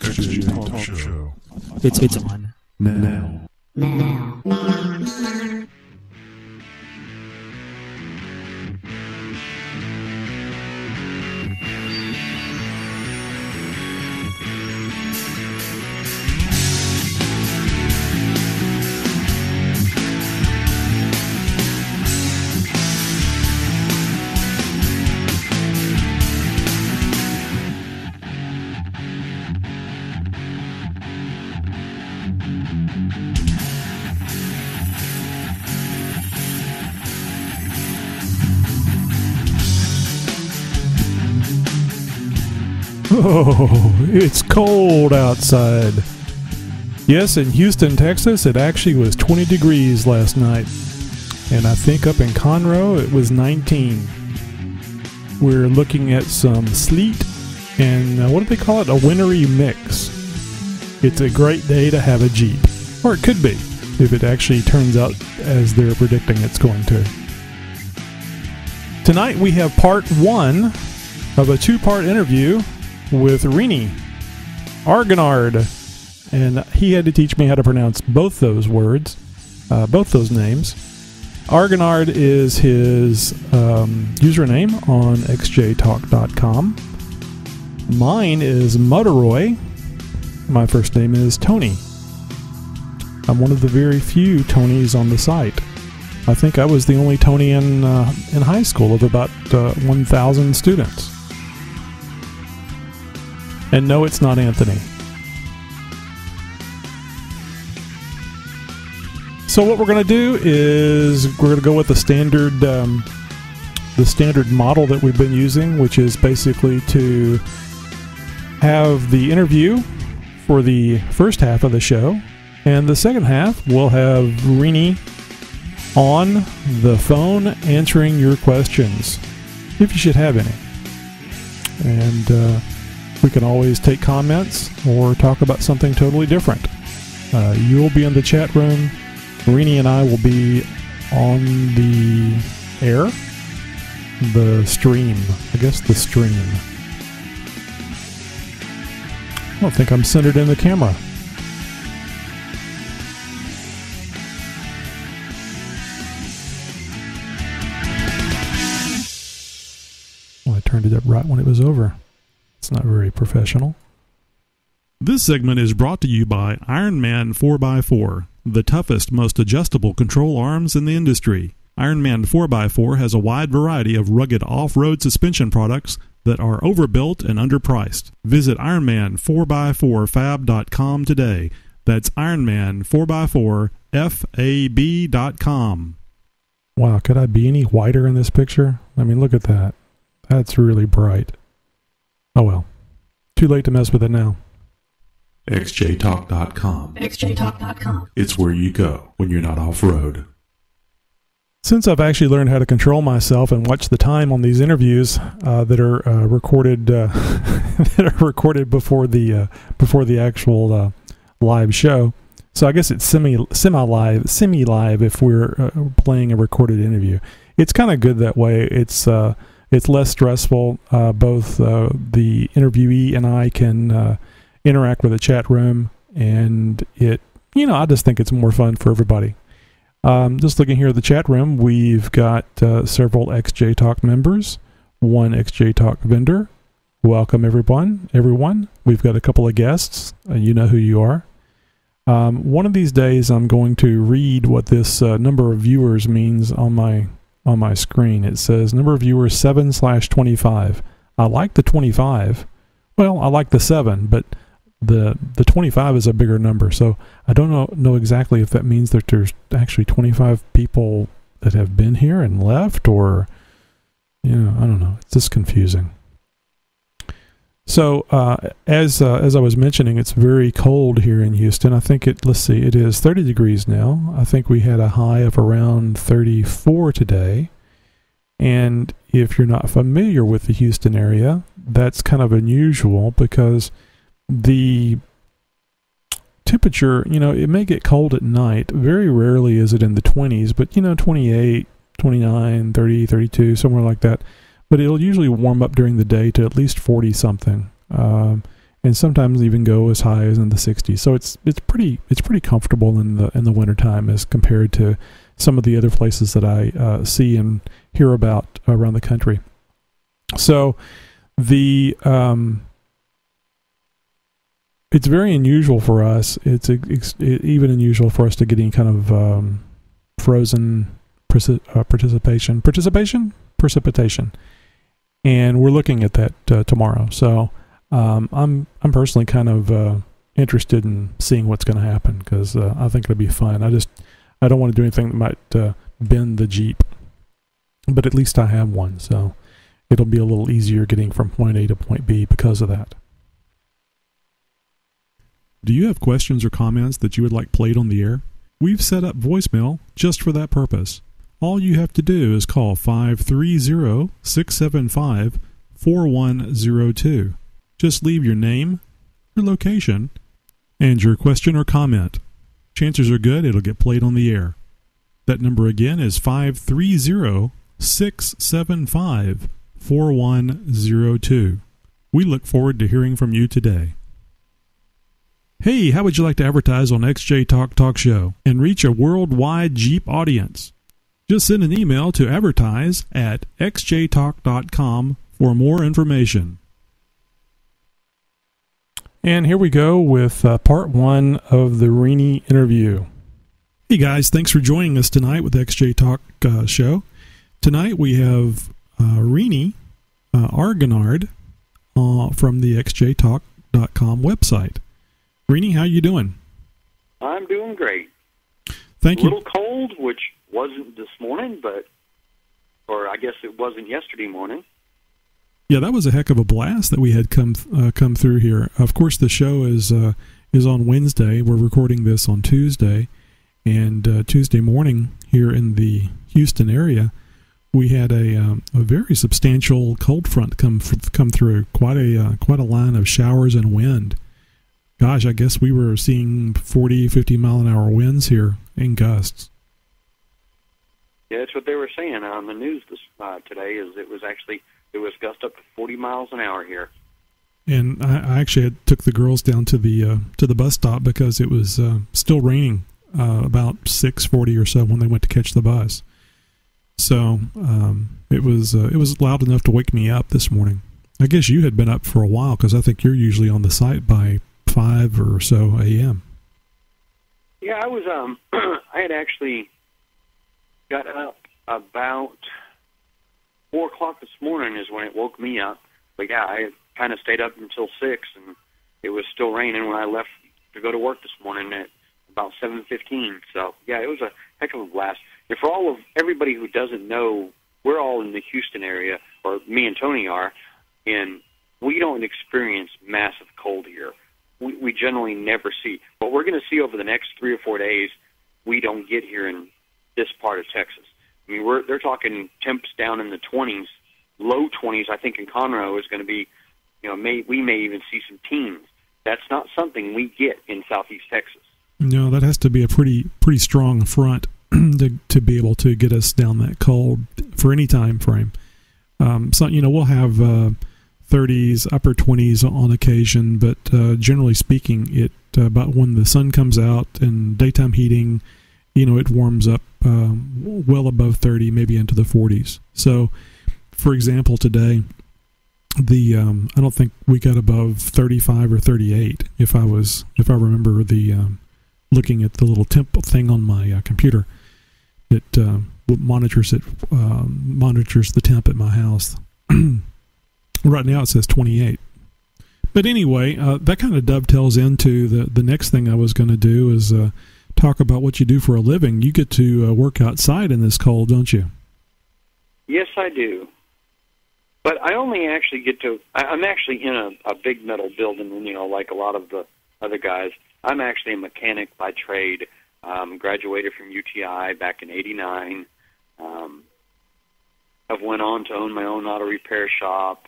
XJ Talk Show. It's it's on. Now. Now. Now. Oh, it's cold outside. Yes, in Houston, Texas, it actually was 20 degrees last night. And I think up in Conroe, it was 19. We're looking at some sleet and uh, what do they call it? A wintry mix. It's a great day to have a Jeep. Or it could be, if it actually turns out as they're predicting it's going to. Tonight we have part one of a two part interview with Rene Argonard. And he had to teach me how to pronounce both those words, uh, both those names. Argonard is his um, username on xjtalk.com. Mine is Mutteroy. My first name is Tony. I'm one of the very few Tonys on the site. I think I was the only Tony in uh, in high school of about uh, 1,000 students. And no, it's not Anthony. So what we're going to do is we're going to go with the standard um, the standard model that we've been using, which is basically to have the interview for the first half of the show, and the second half we'll have Rene on the phone answering your questions, if you should have any. And uh, we can always take comments or talk about something totally different. Uh, you'll be in the chat room. Rene and I will be on the air, the stream. I guess the stream. I don't think I'm centered in the camera. Well, I turned it up right when it was over. Not very professional. This segment is brought to you by Ironman 4x4, the toughest, most adjustable control arms in the industry. Ironman 4x4 has a wide variety of rugged off road suspension products that are overbuilt and underpriced. Visit Ironman4x4fab.com today. That's Ironman4x4fab.com. Wow, could I be any whiter in this picture? I mean, look at that. That's really bright. Oh well. Too late to mess with it now. XJTalk.com. XJTalk.com. It's where you go when you're not off road. Since I've actually learned how to control myself and watch the time on these interviews uh, that are uh, recorded uh, that are recorded before the uh, before the actual uh, live show, so I guess it's semi semi live semi live if we're uh, playing a recorded interview. It's kind of good that way. It's it's less stressful. both the interviewee and I can interact with the chat room, and it you know I just think it's more fun for everybody. Um, just looking here at the chat room, we've got uh, several XJ Talk members, one XJ Talk vendor. Welcome everyone. Everyone, we've got a couple of guests. Uh, you know who you are. Um, one of these days, I'm going to read what this uh, number of viewers means on my on my screen. It says number of viewers seven slash twenty five. I like the twenty five. Well, I like the seven, but the the 25 is a bigger number so i don't know know exactly if that means that there's actually 25 people that have been here and left or you know i don't know it's just confusing so uh, as uh, as i was mentioning it's very cold here in houston i think it let's see it is 30 degrees now i think we had a high of around 34 today and if you're not familiar with the houston area that's kind of unusual because the temperature, you know, it may get cold at night. Very rarely is it in the 20s, but, you know, 28, 29, 30, 32, somewhere like that. But it'll usually warm up during the day to at least 40 something. Um, and sometimes even go as high as in the 60s. So it's it's pretty it's pretty comfortable in the in the wintertime as compared to some of the other places that I uh, see and hear about around the country. So the um, it's very unusual for us. It's, it's even unusual for us to get any kind of um, frozen uh, participation, participation, precipitation, and we're looking at that uh, tomorrow. So um, I'm I'm personally kind of uh, interested in seeing what's going to happen because uh, I think it'll be fun. I just I don't want to do anything that might uh, bend the Jeep, but at least I have one, so it'll be a little easier getting from point A to point B because of that. Do you have questions or comments that you would like played on the air? We've set up voicemail just for that purpose. All you have to do is call 530 675 4102. Just leave your name, your location, and your question or comment. Chances are good it'll get played on the air. That number again is 530 675 4102. We look forward to hearing from you today. Hey, how would you like to advertise on XJ Talk Talk Show and reach a worldwide Jeep audience? Just send an email to advertise at xjtalk.com for more information. And here we go with uh, part one of the Rene interview. Hey guys, thanks for joining us tonight with XJ Talk uh, Show. Tonight we have uh, Rene uh, Argonard uh, from the xjtalk.com website. Rene, how you doing? I'm doing great. Thank you. Cold, which wasn't this morning, but or I guess it wasn't yesterday morning. Yeah, that was a heck of a blast that we had come uh, come through here. Of course, the show is uh, is on Wednesday. We're recording this on Tuesday, and uh, Tuesday morning here in the Houston area, we had a um, a very substantial cold front come come through. Quite a uh, quite a line of showers and wind gosh, I guess we were seeing 40, 50 mile an hour winds here in gusts. Yeah, that's what they were saying on the news this, uh, today. Is it was actually it was gust up to 40 miles an hour here. And I, I actually had took the girls down to the uh, to the bus stop because it was uh, still raining uh, about 6:40 or so when they went to catch the bus. So um, it was uh, it was loud enough to wake me up this morning. I guess you had been up for a while because I think you're usually on the site by five or so a.m. Yeah, I was. Um, I had actually got up about four o'clock this morning is when it woke me up. But yeah, I kind of stayed up until six, and it was still raining when I left to go to work this morning at about seven fifteen. So yeah, it was a heck of a blast. And for all of everybody who doesn't know, we're all in the Houston area, or me and Tony are, and we don't experience massive cold here we, we generally never see. What we're going to see over the next three or four days, we don't get here in this part of Texas. I mean, we're they're talking temps down in the 20s, low 20s. I think in Conroe is going to be, you know, may we may even see some teens. That's not something we get in Southeast Texas. No, that has to be a pretty pretty strong front to to be able to get us down that cold for any time frame. Um, so you know we'll have. Uh, 30s, upper 20s on occasion, but uh, generally speaking, it uh, about when the sun comes out and daytime heating, you know, it warms up um, well above 30, maybe into the 40s. So, for example, today, the um, I don't think we got above 35 or 38. If I was, if I remember the um, looking at the little temp thing on my uh, computer, it uh, monitors it um, monitors the temp at my house. Right now it says 28. But anyway, uh, that kind of dovetails into the, the next thing I was going to do is uh, talk about what you do for a living. You get to uh, work outside in this cold, don't you? Yes, I do. But I only actually get to, I'm actually in a, a big metal building, you know, like a lot of the other guys. I'm actually a mechanic by trade. Um, graduated from UTI back in '89. Um, I've went on to own my own auto repair shop.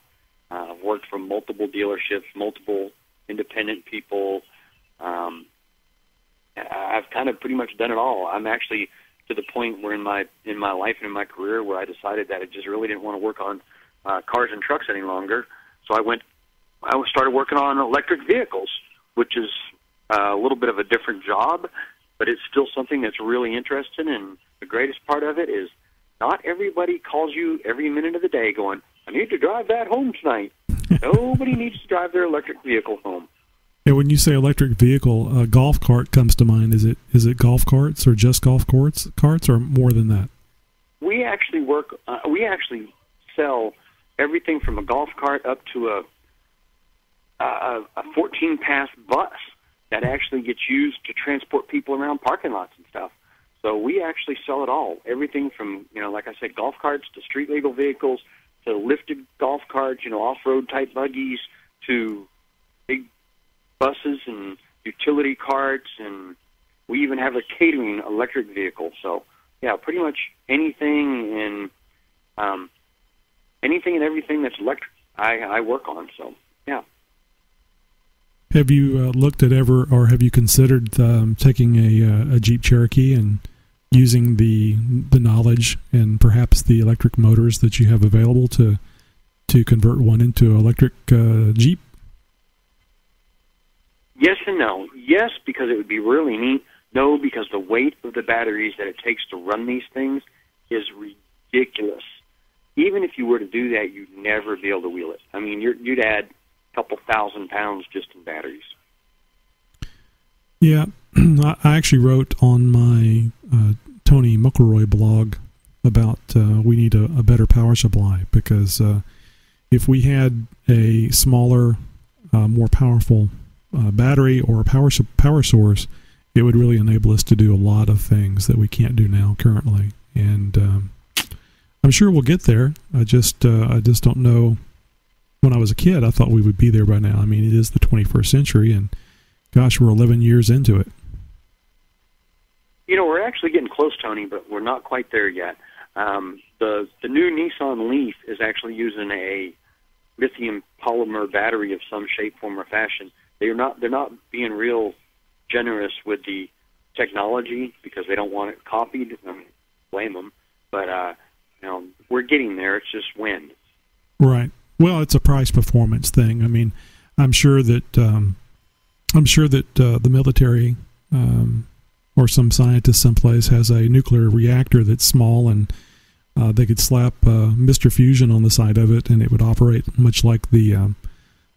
Uh, I've worked for multiple dealerships, multiple independent people. Um, I've kind of pretty much done it all. I'm actually to the point where in my in my life and in my career where I decided that I just really didn't want to work on uh, cars and trucks any longer. So I went I started working on electric vehicles, which is uh, a little bit of a different job, but it's still something that's really interesting. And the greatest part of it is not everybody calls you every minute of the day going, I need to drive that home tonight. Nobody needs to drive their electric vehicle home. Yeah, when you say electric vehicle, a golf cart comes to mind. Is it is it golf carts or just golf carts, carts or more than that? We actually work. Uh, we actually sell everything from a golf cart up to a a, a 14 pass bus that actually gets used to transport people around parking lots and stuff. So we actually sell it all. Everything from you know, like I said, golf carts to street legal vehicles to lifted golf carts, you know, off road type buggies to big buses and utility carts, and we even have a catering electric vehicle. So, yeah, pretty much anything and um, anything and everything that's electric, I, I work on. So, yeah. Have you uh, looked at ever, or have you considered um, taking a, uh, a Jeep Cherokee and using the the knowledge and perhaps the electric motors that you have available to to convert one into an electric uh, Jeep? Yes and no. Yes, because it would be really neat. No, because the weight of the batteries that it takes to run these things is ridiculous. Even if you were to do that, you'd never be able to wheel it. I mean, you'd add a couple thousand pounds just in batteries. Yeah, I actually wrote on my uh, Tony McElroy blog about uh, we need a, a, better power supply because uh, if we had a smaller, uh, more powerful uh, battery or a power power source, it would really enable us to do a lot of things that we can't do now currently. And um, I'm sure we'll get there. I just uh, I just don't know. When I was a kid, I thought we would be there by now. I mean, it is the 21st century, and gosh, we're 11 years into it. You know, we're actually getting close, Tony, but we're not quite there yet. Um, the the new Nissan Leaf is actually using a lithium polymer battery of some shape, form, or fashion. They're not they're not being real generous with the technology because they don't want it copied. I mean, blame them, but uh, you know, we're getting there. It's just when. Right. Well, it's a price performance thing. I mean, I'm sure that um, I'm sure that uh, the military um, or some scientist someplace has a nuclear reactor that's small and uh, they could slap uh, Mr. Fusion on the side of it and it would operate much like the um,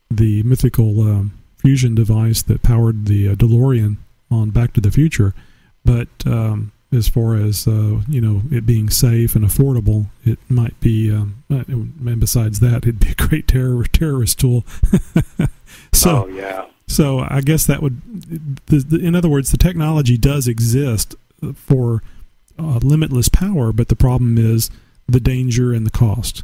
the mythical um, fusion device that powered the uh, DeLorean on Back to the Future. But um, as far as uh, you know, it being safe and affordable, it might be. Um, uh, and besides that, it'd be a great terror terrorist tool. so, oh yeah. So I guess that would, the, the, in other words, the technology does exist for uh, limitless power, but the problem is the danger and the cost.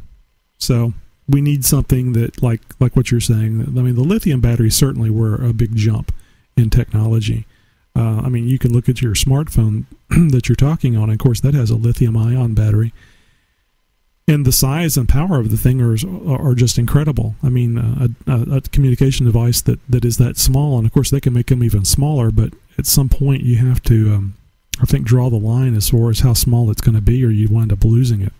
So we need something that, like like what you're saying. I mean, the lithium batteries certainly were a big jump in technology. Uh, I mean, you can look at your smartphone that you're talking on. Of course, that has a lithium-ion battery and the size and power of the thing are are just incredible. I mean, uh, a, a, communication device that, that is that small, and of course they can make them even smaller. But at some point, you have to, um, I think, draw the line as far as how small it's going to be, or you wind up losing it.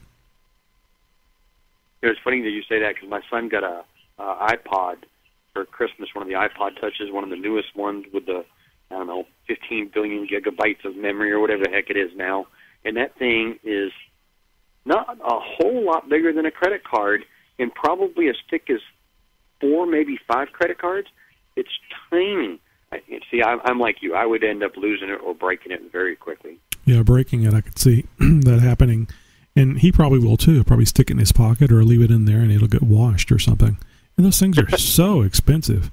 It's funny that you say that because my son got a, a iPod for Christmas, one of the iPod touches, one of the newest ones with the I don't know, 15 billion gigabytes of memory or whatever the heck it is now, and that thing is not a whole lot bigger than a credit card, and probably as thick as four, maybe five credit cards. It's tiny. I, see, I'm, I'm like you. I would end up losing it or breaking it very quickly. Yeah, breaking it, I could see that happening. And he probably will too. Probably stick it in his pocket or leave it in there and it'll get washed or something. And those things are so expensive.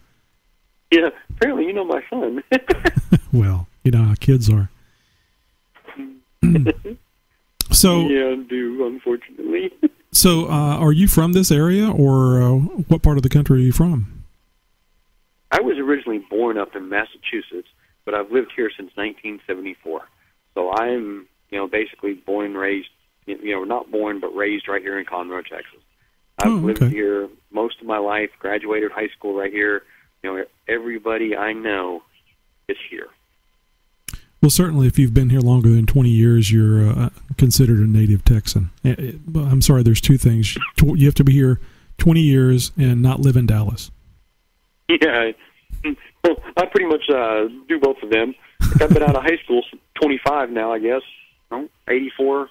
Yeah, apparently you know my son. well, you know how kids are. So yeah, I do unfortunately. so, uh, are you from this area, or uh, what part of the country are you from? I was originally born up in Massachusetts, but I've lived here since 1974. So I'm, you know, basically born and raised. You know, not born but raised right here in Conroe, Texas. I've oh, lived okay. here most of my life. Graduated high school right here. You know, everybody I know is here. Well, certainly, if you've been here longer than 20 years, you're uh, considered a native Texan. Eh, eh, I'm sorry, there's two things. You have to be here 20 years and not live in Dallas. Yeah, well, I pretty much uh, do both of them. I've been out of high school, since 25 now, I guess. No, 84.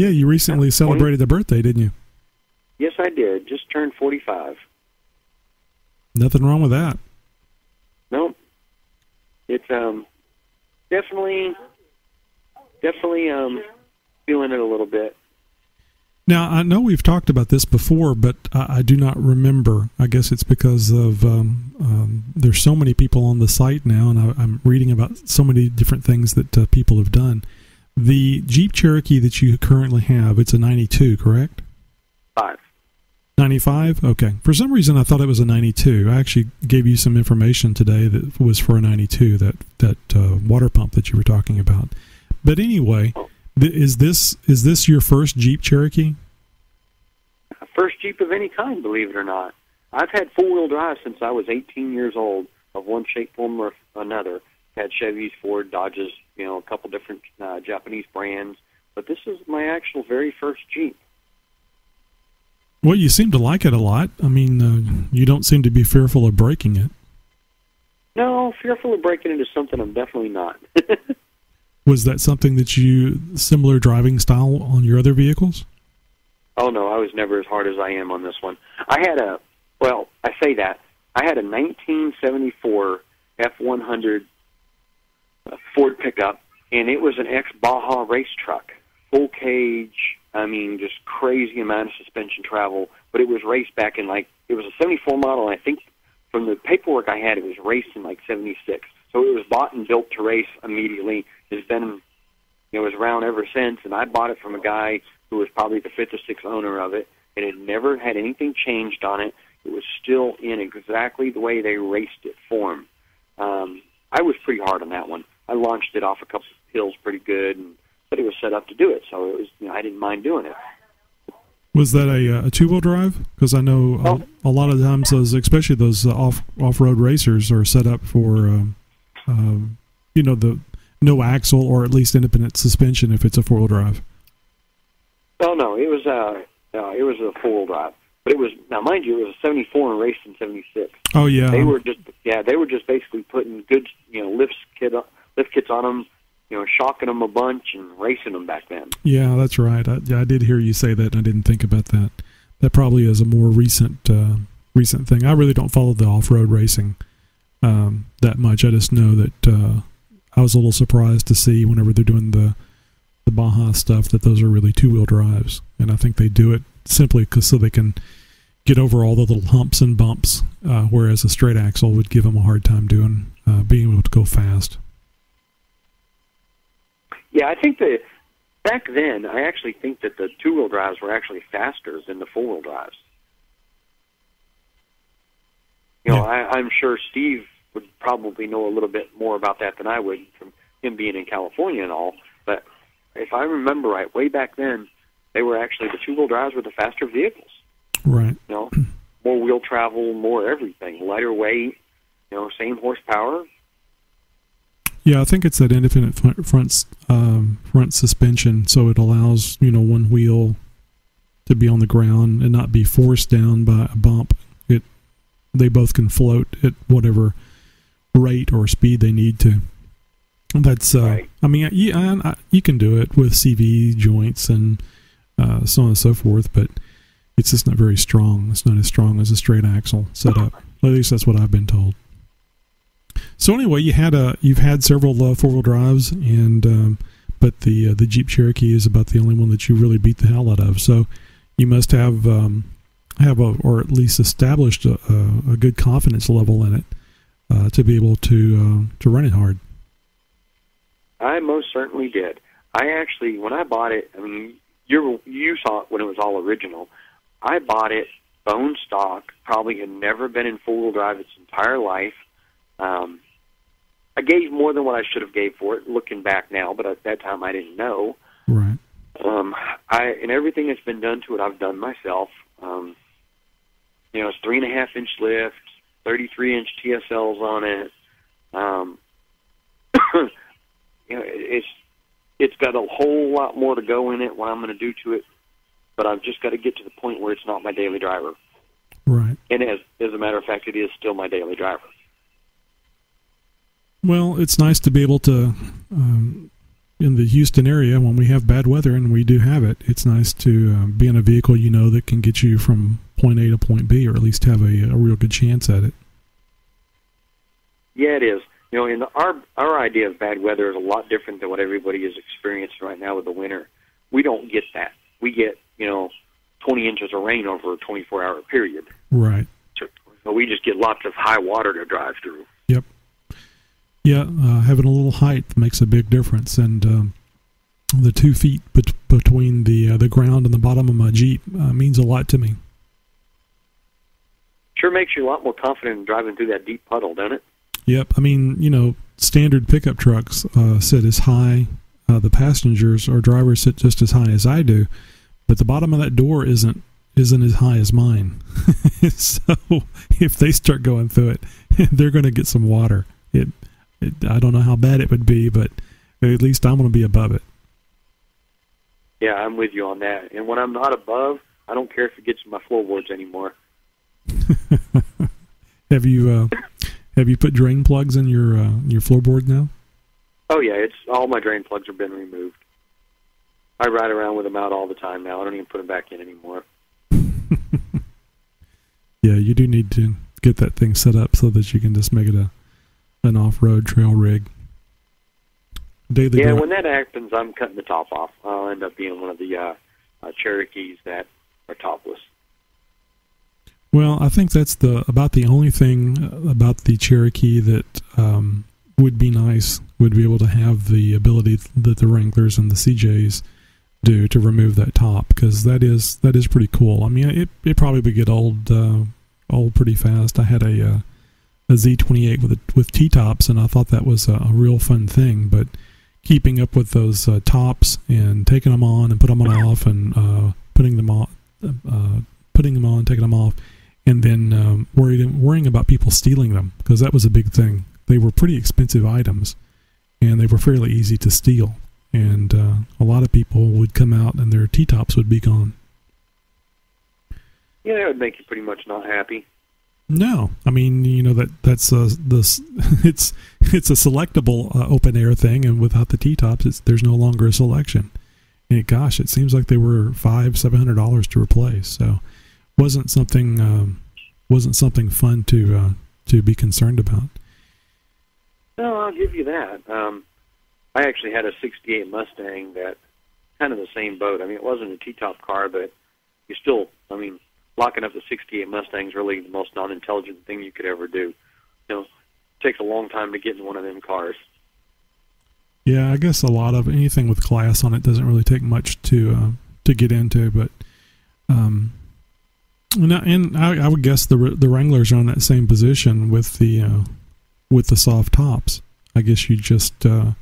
Yeah, you recently celebrated a birthday, didn't you? Yes, I did. Just turned 45. Nothing wrong with that. No, it's um definitely definitely um feeling it a little bit. Now, I know we've talked about this before, but I, I do not remember. I guess it's because of um, um, there's so many people on the site now, and I, I'm reading about so many different things that uh, people have done. The Jeep Cherokee that you currently have, it's a 92, correct? Five. 95? Okay. For some reason, I thought it was a 92. I actually gave you some information today that was for a 92, that, that uh, water pump that you were talking about. But anyway, th- is this is this your first Jeep Cherokee? First Jeep of any kind, believe it or not. I've had four wheel drive since I was 18 years old, of one shape, form, or another. Had Chevys, Ford, Dodges, you know, a couple different uh, Japanese brands. But this is my actual very first Jeep. Well, you seem to like it a lot. I mean, uh, you don't seem to be fearful of breaking it. No, fearful of breaking into something I'm definitely not. Was that something that you similar driving style on your other vehicles? Oh no, I was never as hard as I am on this one. I had a well, I say that I had a 1974 F100 uh, Ford pickup, and it was an ex Baja race truck, full cage. I mean, just crazy amount of suspension travel. But it was raced back in like it was a 74 model. And I think from the paperwork I had, it was raced in like 76. So it was bought and built to race immediately. It's been it was around ever since, and I bought it from a guy who was probably the fifth or sixth owner of it. It had never had anything changed on it. It was still in exactly the way they raced it for him. Um, I was pretty hard on that one. I launched it off a couple of hills pretty good, and but it was set up to do it, so it was you know I didn't mind doing it. Was that a, uh, a two wheel drive? Because I know Oh. a, a lot of times those, especially those uh, off off road racers, are set up for, um, um, you know, the no axle or at least independent suspension if it's a four wheel drive. Oh no, it was uh, uh it was a four wheel drive, but it was now mind you, it was a '74 and raced in '76. Oh yeah, They were just yeah, they were just basically putting good you know lifts kit lift kits on them, you know, shocking them a bunch and racing them back then. yeah, that's right. I, yeah, I did hear you say that. and I didn't think about that. That probably is a more recent uh, recent thing. I really don't follow the off road racing um, that much. I just know that uh, I was a little surprised to see whenever they're doing the the Baja stuff that those are really two wheel drives, and I think they do it simply because so they can get over all the little humps and bumps, uh, whereas a straight axle would give them a hard time doing uh, being able to go fast. Yeah, I think that back then, I actually think that the two wheel drives were actually faster than the four wheel drives. You know, Yeah. I, I'm sure Steve would probably know a little bit more about that than I would from him being in California and all. But if I remember right, way back then, they were actually the two wheel drives were the faster vehicles. Right. You know, more wheel travel, more everything, lighter weight. You know, same horsepower. Yeah, I think it's that independent front front, um, front suspension, so it allows you know one wheel to be on the ground and not be forced down by a bump. It they both can float at whatever rate or speed they need to. That's uh, Right. I mean, yeah, I, I, you can do it with CV joints and uh, so on and so forth, but it's just not very strong. It's not as strong as a straight axle setup. At least that's what I've been told. So anyway, you had a you've had several uh, four wheel drives, and um, but the uh, the Jeep Cherokee is about the only one that you really beat the hell out of. So you must have um, have a or at least established a, a, a good confidence level in it uh, to be able to uh, to run it hard. I most certainly did. I actually, when I bought it, I mean, you you saw it when it was all original. I bought it bone stock. Probably had never been in four wheel drive its entire life. Um, I gave more than what I should have gave for it, looking back now. But at that time, I didn't know. Right. Um, I and everything that's been done to it, I've done myself. Um, you know, it's three and a half inch lift, thirty-three inch TSLs on it. Um, you know, it's it's got a whole lot more to go in it. What I'm going to do to it, but I've just got to get to the point where it's not my daily driver. Right. And as as a matter of fact, it is still my daily driver. Well, it's nice to be able to, um, in the Houston area, when we have bad weather, and we do have it, it's nice to uh, be in a vehicle you know that can get you from point A to point B, or at least have a, a real good chance at it. Yeah, it is. You know, in our our idea of bad weather is a lot different than what everybody is experiencing right now with the winter. We don't get that. We get you know 20 inches of rain over a 24 hour period. Right. So we just get lots of high water to drive through. Yep. Yeah, uh, having a little height makes a big difference, and um, the two feet bet- between the uh, the ground and the bottom of my Jeep uh, means a lot to me. Sure makes you a lot more confident in driving through that deep puddle, doesn't it? Yep. I mean, you know, standard pickup trucks uh, sit as high. Uh, the passengers or drivers sit just as high as I do, but the bottom of that door isn't isn't as high as mine. so if they start going through it, they're going to get some water. It, it, I don't know how bad it would be, but at least I'm going to be above it. Yeah, I'm with you on that. And when I'm not above, I don't care if it gets in my floorboards anymore. have you uh, have you put drain plugs in your uh, your floorboard now? Oh yeah, it's all my drain plugs have been removed. I ride around with them out all the time now. I don't even put them back in anymore. yeah, you do need to get that thing set up so that you can just make it a an off road trail rig. Daily yeah, when that happens, I'm cutting the top off. I'll end up being one of the uh, uh, Cherokees that are topless. Well, I think that's the about the only thing about the Cherokee that um, would be nice would be able to have the ability that the Wranglers and the CJs do to remove that top because that is that is pretty cool. I mean, it it probably would get old uh, old pretty fast. I had a uh, a Z28 with a, with T tops, and I thought that was a, a real fun thing. But keeping up with those uh, tops and taking them on and putting them off and uh, putting them on, uh, putting them on, taking them off, and then um, worried worrying about people stealing them because that was a big thing. They were pretty expensive items, and they were fairly easy to steal. And uh, a lot of people would come out and their T tops would be gone. Yeah, that would make you pretty much not happy. No, I mean you know that that's uh, this it's it's a selectable uh, open air thing, and without the T tops, it's there's no longer a selection. And gosh, it seems like they were five seven hundred dollars to replace. So wasn't something um, wasn't something fun to uh, to be concerned about. No, I'll give you that. Um, I actually had a '68 Mustang that kind of the same boat. I mean, it wasn't a T-top car, but you still, I mean, locking up the '68 Mustang's really the most non-intelligent thing you could ever do. You know, it takes a long time to get in one of them cars. Yeah, I guess a lot of anything with class on it doesn't really take much to uh, to get into, but um, and, I, and I, I would guess the the Wranglers are on that same position with the uh, with the soft tops. I guess you just uh,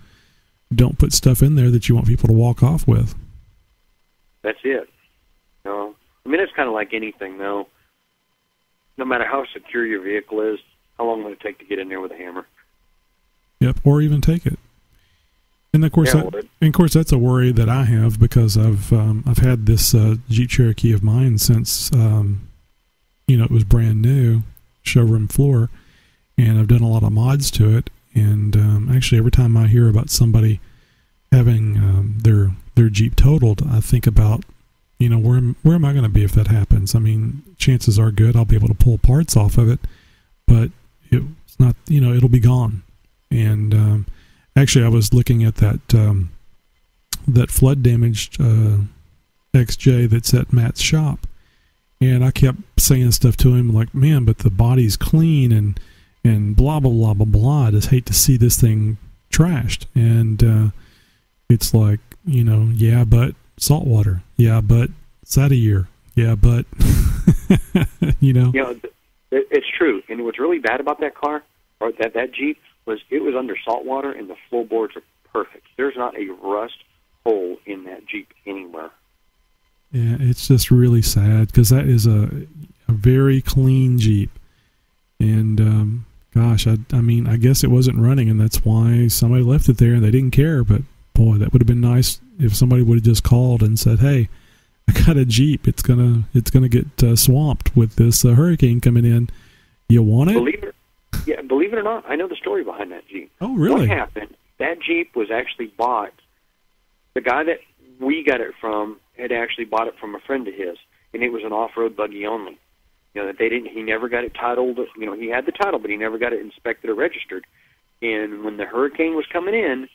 don't put stuff in there that you want people to walk off with. That's it. You know, I mean, it's kind of like anything, though. No matter how secure your vehicle is, how long will it take to get in there with a hammer? Yep, or even take it. And of course, that, and of course, that's a worry that I have because I've um, I've had this uh, Jeep Cherokee of mine since um, you know it was brand new, showroom floor, and I've done a lot of mods to it. And um, actually, every time I hear about somebody having um, their their Jeep totaled, I think about you know where am- where am I going to be if that happens? I mean, chances are good I'll be able to pull parts off of it, but it's not you know it'll be gone. And um, actually, I was looking at that um, that flood damaged uh, XJ that's at Matt's shop, and I kept saying stuff to him like, "Man, but the body's clean and and blah blah blah blah blah." I just hate to see this thing trashed, and uh, it's like you know, yeah, but salt water, yeah, but it's out a year, yeah, but you know, know, it's true. And what's really bad about that car or that that Jeep was it was under salt water and the floorboards are perfect. There's not a rust hole in that Jeep anywhere. Yeah, it's just really sad because that is a a very clean Jeep, and um, gosh, I I mean, I guess it wasn't running, and that's why somebody left it there, and they didn't care. But boy, that would have been nice if somebody would have just called and said, "Hey, I got a Jeep. It's gonna it's gonna get uh, swamped with this uh, hurricane coming in. You want it? Believe it, yeah, believe it or not, I know the story behind that Jeep. oh, really? What happened? That Jeep was actually bought. The guy that we got it from had actually bought it from a friend of his, and it was an off-road buggy only. You know that they didn't. He never got it titled. You know, he had the title, but he never got it inspected or registered. And when the hurricane was coming in,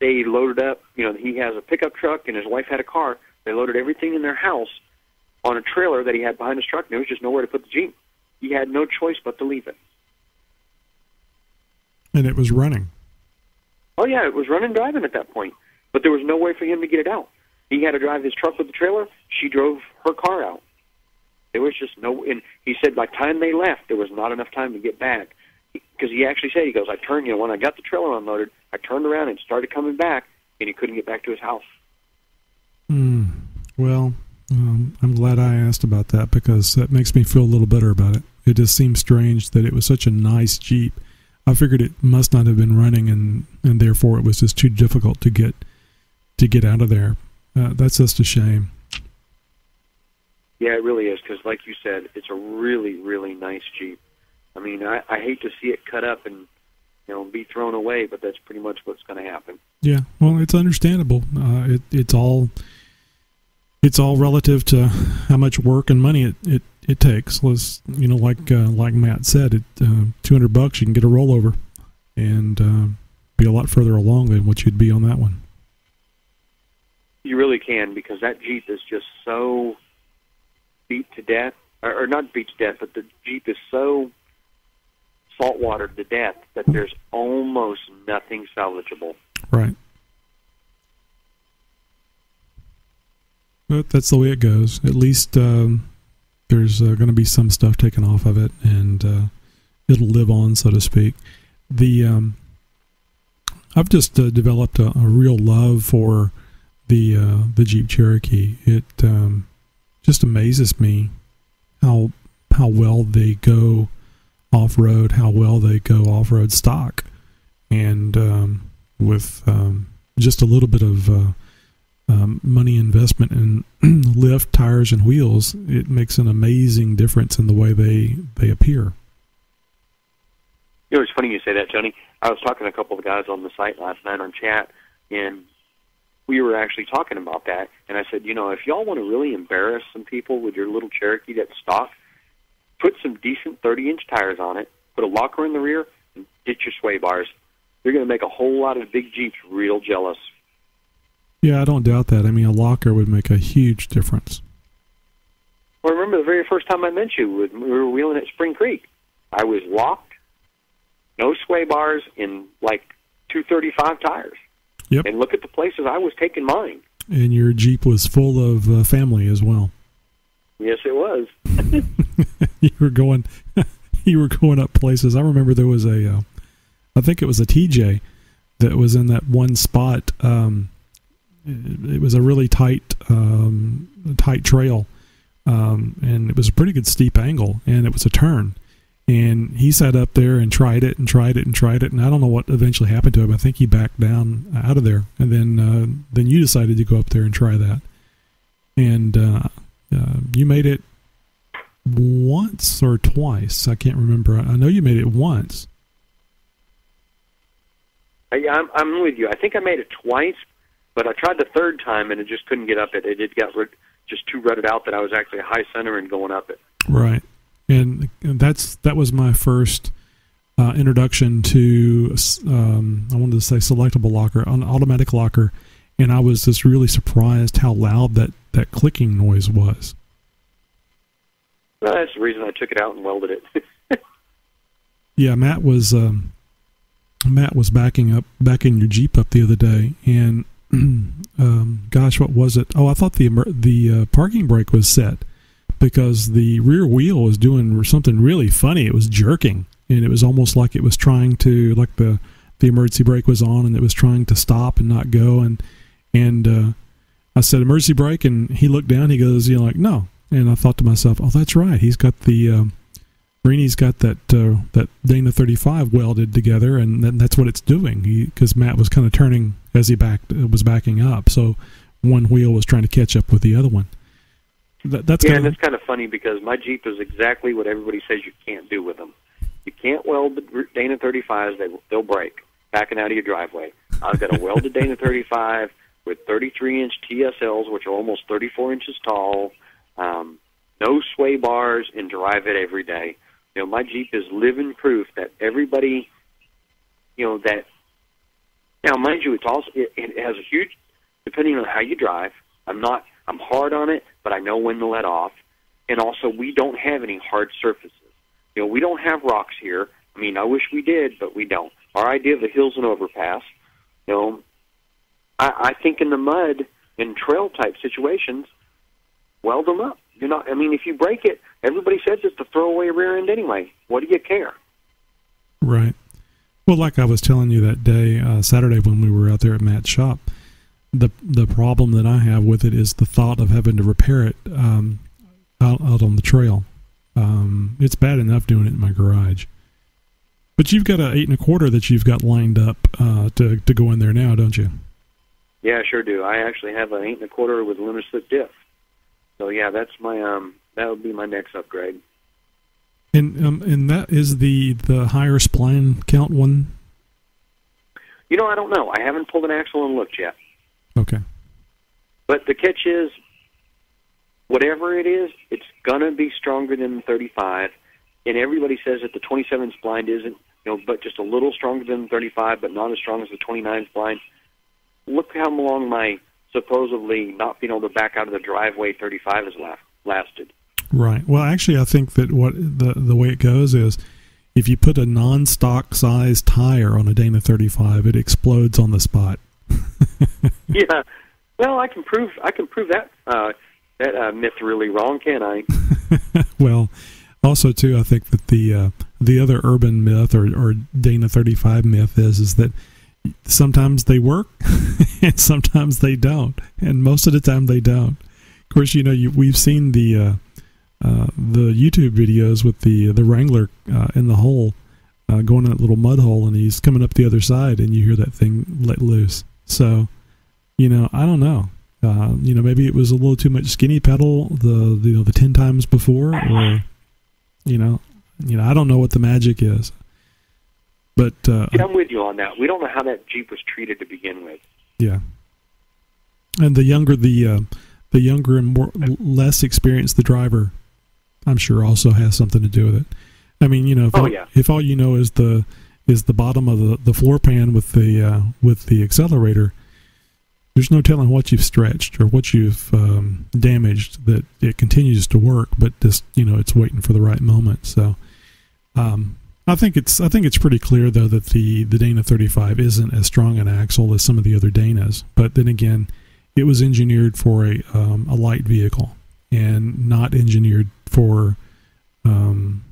they loaded up. You know, he has a pickup truck, and his wife had a car. They loaded everything in their house on a trailer that he had behind his truck, and there was just nowhere to put the Jeep. He had no choice but to leave it. And it was running. Oh yeah, it was running driving at that point, but there was no way for him to get it out. He had to drive his truck with the trailer. She drove her car out. There was just no, and he said by the time they left, there was not enough time to get back. Because he actually said, he goes, I turned, you know, when I got the trailer unloaded, I turned around and started coming back, and he couldn't get back to his house. Hmm. Well, um, I'm glad I asked about that because that makes me feel a little better about it. It just seems strange that it was such a nice Jeep. I figured it must not have been running, and and therefore it was just too difficult to get to get out of there. Uh, that's just a shame. Yeah, it really is, because like you said, it's a really, really nice Jeep. I mean, I, I hate to see it cut up and you know be thrown away, but that's pretty much what's going to happen. Yeah, well, it's understandable. Uh, it, it's all it's all relative to how much work and money it, it, it takes. Let's you know, like uh, like Matt said, it uh, two hundred bucks you can get a rollover and uh, be a lot further along than what you'd be on that one. You really can because that Jeep is just so beat to death, or, or not beat to death, but the Jeep is so saltwatered to death that there's almost nothing salvageable. Right. But that's the way it goes. At least um, there's uh, going to be some stuff taken off of it, and uh, it'll live on, so to speak. The um, I've just uh, developed a, a, real love for the uh, the Jeep Cherokee. It um, just amazes me how how well they go off road, how well they go off road stock, and um, with um, just a little bit of uh, um, money investment in lift, tires, and wheels, it makes an amazing difference in the way they they appear. You know, it's funny you say that, Johnny. I was talking to a couple of guys on the site last night on chat, and we were actually talking about that. And I said, you know, if y'all want to really embarrass some people with your little Cherokee that's stock, put some decent 30 inch tires on it, put a locker in the rear, and get your sway bars. You're going to make a whole lot of big Jeeps real jealous. Yeah, I don't doubt that. I mean, a locker would make a huge difference. Well, I remember the very first time I met you, we were wheeling at Spring Creek. I was locked, no sway bars, in like 235 tires. Yep. And look at the places I was taking mine. And your Jeep was full of uh, family as well. Yes, it was. you were going, you were going up places. I remember there was a, uh, I think it was a TJ that was in that one spot. Um, it, was a really tight, um, tight trail, um, and it was a pretty good steep angle, and it was a turn. And he sat up there and tried it and tried it and tried it, and I don't know what eventually happened to him. I think he backed down out of there, and then uh, then you decided to go up there and try that, and uh, uh, you made it once or twice. I can't remember. I know you made it once. I'm, I'm with you. I think I made it twice, but I tried the third time and it just couldn't get up it. It did got rid, just too rutted out that I was actually a high center and going up it. Right, and that's that was my first uh, introduction to um, I wanted to say selectable locker, an automatic locker, and I was just really surprised how loud that that clicking noise was. Well, that's the reason I took it out and welded it. yeah, Matt was um, Matt was backing up backing your Jeep up the other day, and um, gosh, what was it? Oh, I thought the the uh, parking brake was set because the rear wheel was doing something really funny. It was jerking, and it was almost like it was trying to like the the emergency brake was on and it was trying to stop and not go. And and uh, I said emergency brake? And he looked down. He goes you know like no. And I thought to myself oh that's right. He's got the um, Rene's got that uh, that Dana 35 welded together and that's what it's doing. Because Matt was kind of turning as he backed was backing up so one wheel was trying to catch up with the other one. That, that's yeah, kind and of it's kind of funny because my Jeep is exactly what everybody says you can't do with them. You can't weld the Dana 35s; they they'll break backing out of your driveway. I've got a welded Dana 35 with 33 inch TSLs, which are almost 34 inches tall, um, no sway bars, and drive it every day. You know, my Jeep is living proof that everybody, you know, that now, mind you, it's also it, it has a huge, depending on how you drive. I'm not, I'm hard on it, but I know when to let off. And also, we don't have any hard surfaces. You know, we don't have rocks here. I mean, I wish we did, but we don't. Our idea of a hill's an overpass. You know, I, I think in the mud in trail type situations, weld them up. You're not. I mean, if you break it, everybody says it's a throwaway rear end anyway. What do you care? Right. Well, like I was telling you that day, uh, Saturday when we were out there at Matt's shop, the the problem that I have with it is the thought of having to repair it um, out, out on the trail. Um, it's bad enough doing it in my garage. But you've got an eight and a quarter that you've got lined up uh, to to go in there now, don't you? Yeah, I sure do. I actually have an eight and a quarter with lunar slip diff. So yeah, that's my um that would be my next upgrade. And um, and that is the the higher spline count one. You know, I don't know. I haven't pulled an axle and looked yet. Okay. But the catch is, whatever it is, it's gonna be stronger than the 35. And everybody says that the 27 spline isn't, you know, but just a little stronger than the 35, but not as strong as the 29 spline. Look how long my supposedly not being able to back out of the driveway 35 has last, lasted. Right. Well, actually, I think that what the the way it goes is, if you put a non-stock size tire on a Dana 35, it explodes on the spot. yeah. Well, I can prove I can prove that uh, that uh, myth really wrong, can I? well, also too, I think that the uh, the other urban myth or, or Dana 35 myth is is that sometimes they work and sometimes they don't, and most of the time they don't. Of course, you know you, we've seen the uh, the YouTube videos with the the Wrangler uh, in the hole uh, going in that little mud hole, and he's coming up the other side, and you hear that thing let loose. So, you know, I don't know. Uh, you know, maybe it was a little too much skinny pedal the, the you know the ten times before, or you know, you know, I don't know what the magic is. But uh, Yeah, I'm with you on that. We don't know how that Jeep was treated to begin with. yeah, and the younger the the younger and more less experienced the driver, I'm sure also has something to do with it. I mean, you know, if, Oh, all, yeah. if all you know is the is the bottom of the, the floor pan with the uh, with the accelerator, there's no telling what you've stretched or what you've um, damaged. That it continues to work, but just you know, it's waiting for the right moment. So, um, I think it's I think it's pretty clear though that the the Dana 35 isn't as strong an axle as some of the other Danas. But then again, it was engineered for a um, a light vehicle and not engineered for um,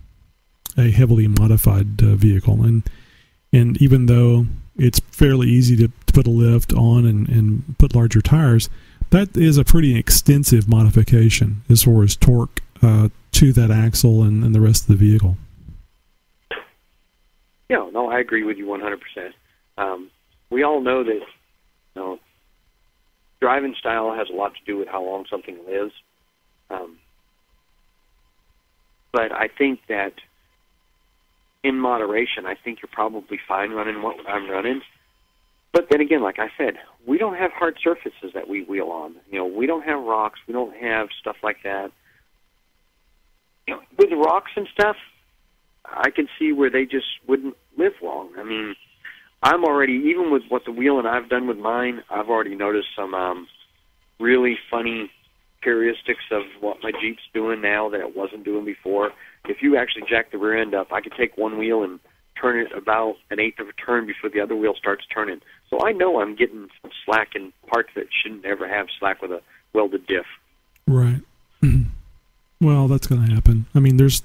a heavily modified uh, vehicle. And and even though it's fairly easy to, to put a lift on and, and put larger tires, that is a pretty extensive modification as far as torque uh, to that axle and, and the rest of the vehicle. Yeah, no, I agree with you 100%. Um, we all know that, you know, driving style has a lot to do with how long something lives. Um, but I think that in moderation, I think you're probably fine running what I'm running. But then again, like I said, we don't have hard surfaces that we wheel on. You know, we don't have rocks. We don't have stuff like that. You know, with rocks and stuff, I can see where they just wouldn't live long. I mean, I'm already even with what the wheeling I've done with mine, I've already noticed some um, really funny characteristics of what my Jeep's doing now that it wasn't doing before. If you actually jack the rear end up, I could take one wheel and turn it about an eighth of a turn before the other wheel starts turning. So I know I'm getting some slack in parts that shouldn't ever have slack with a welded diff. Right. well, that's going to happen. I mean, there's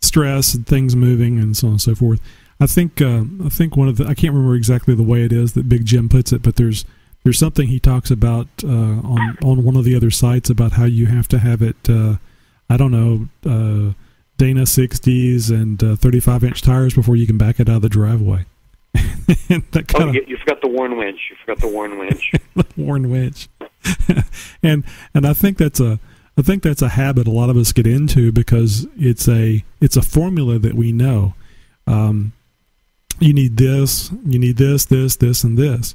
stress and things moving and so on and so forth. I think uh, I think one of the I can't remember exactly the way it is that Big Jim puts it, but there's there's something he talks about uh, on on one of the other sites about how you have to have it. Uh, I don't know. Uh, Dana 60s and uh, 35 inch tires before you can back it out of the driveway. that Oh, you, you forgot the Warn winch. You forgot the Warn winch. of Warn winch. and and I think that's a I think that's a habit a lot of us get into because it's a it's a formula that we know. Um, you need this, you need this, this, this, and this,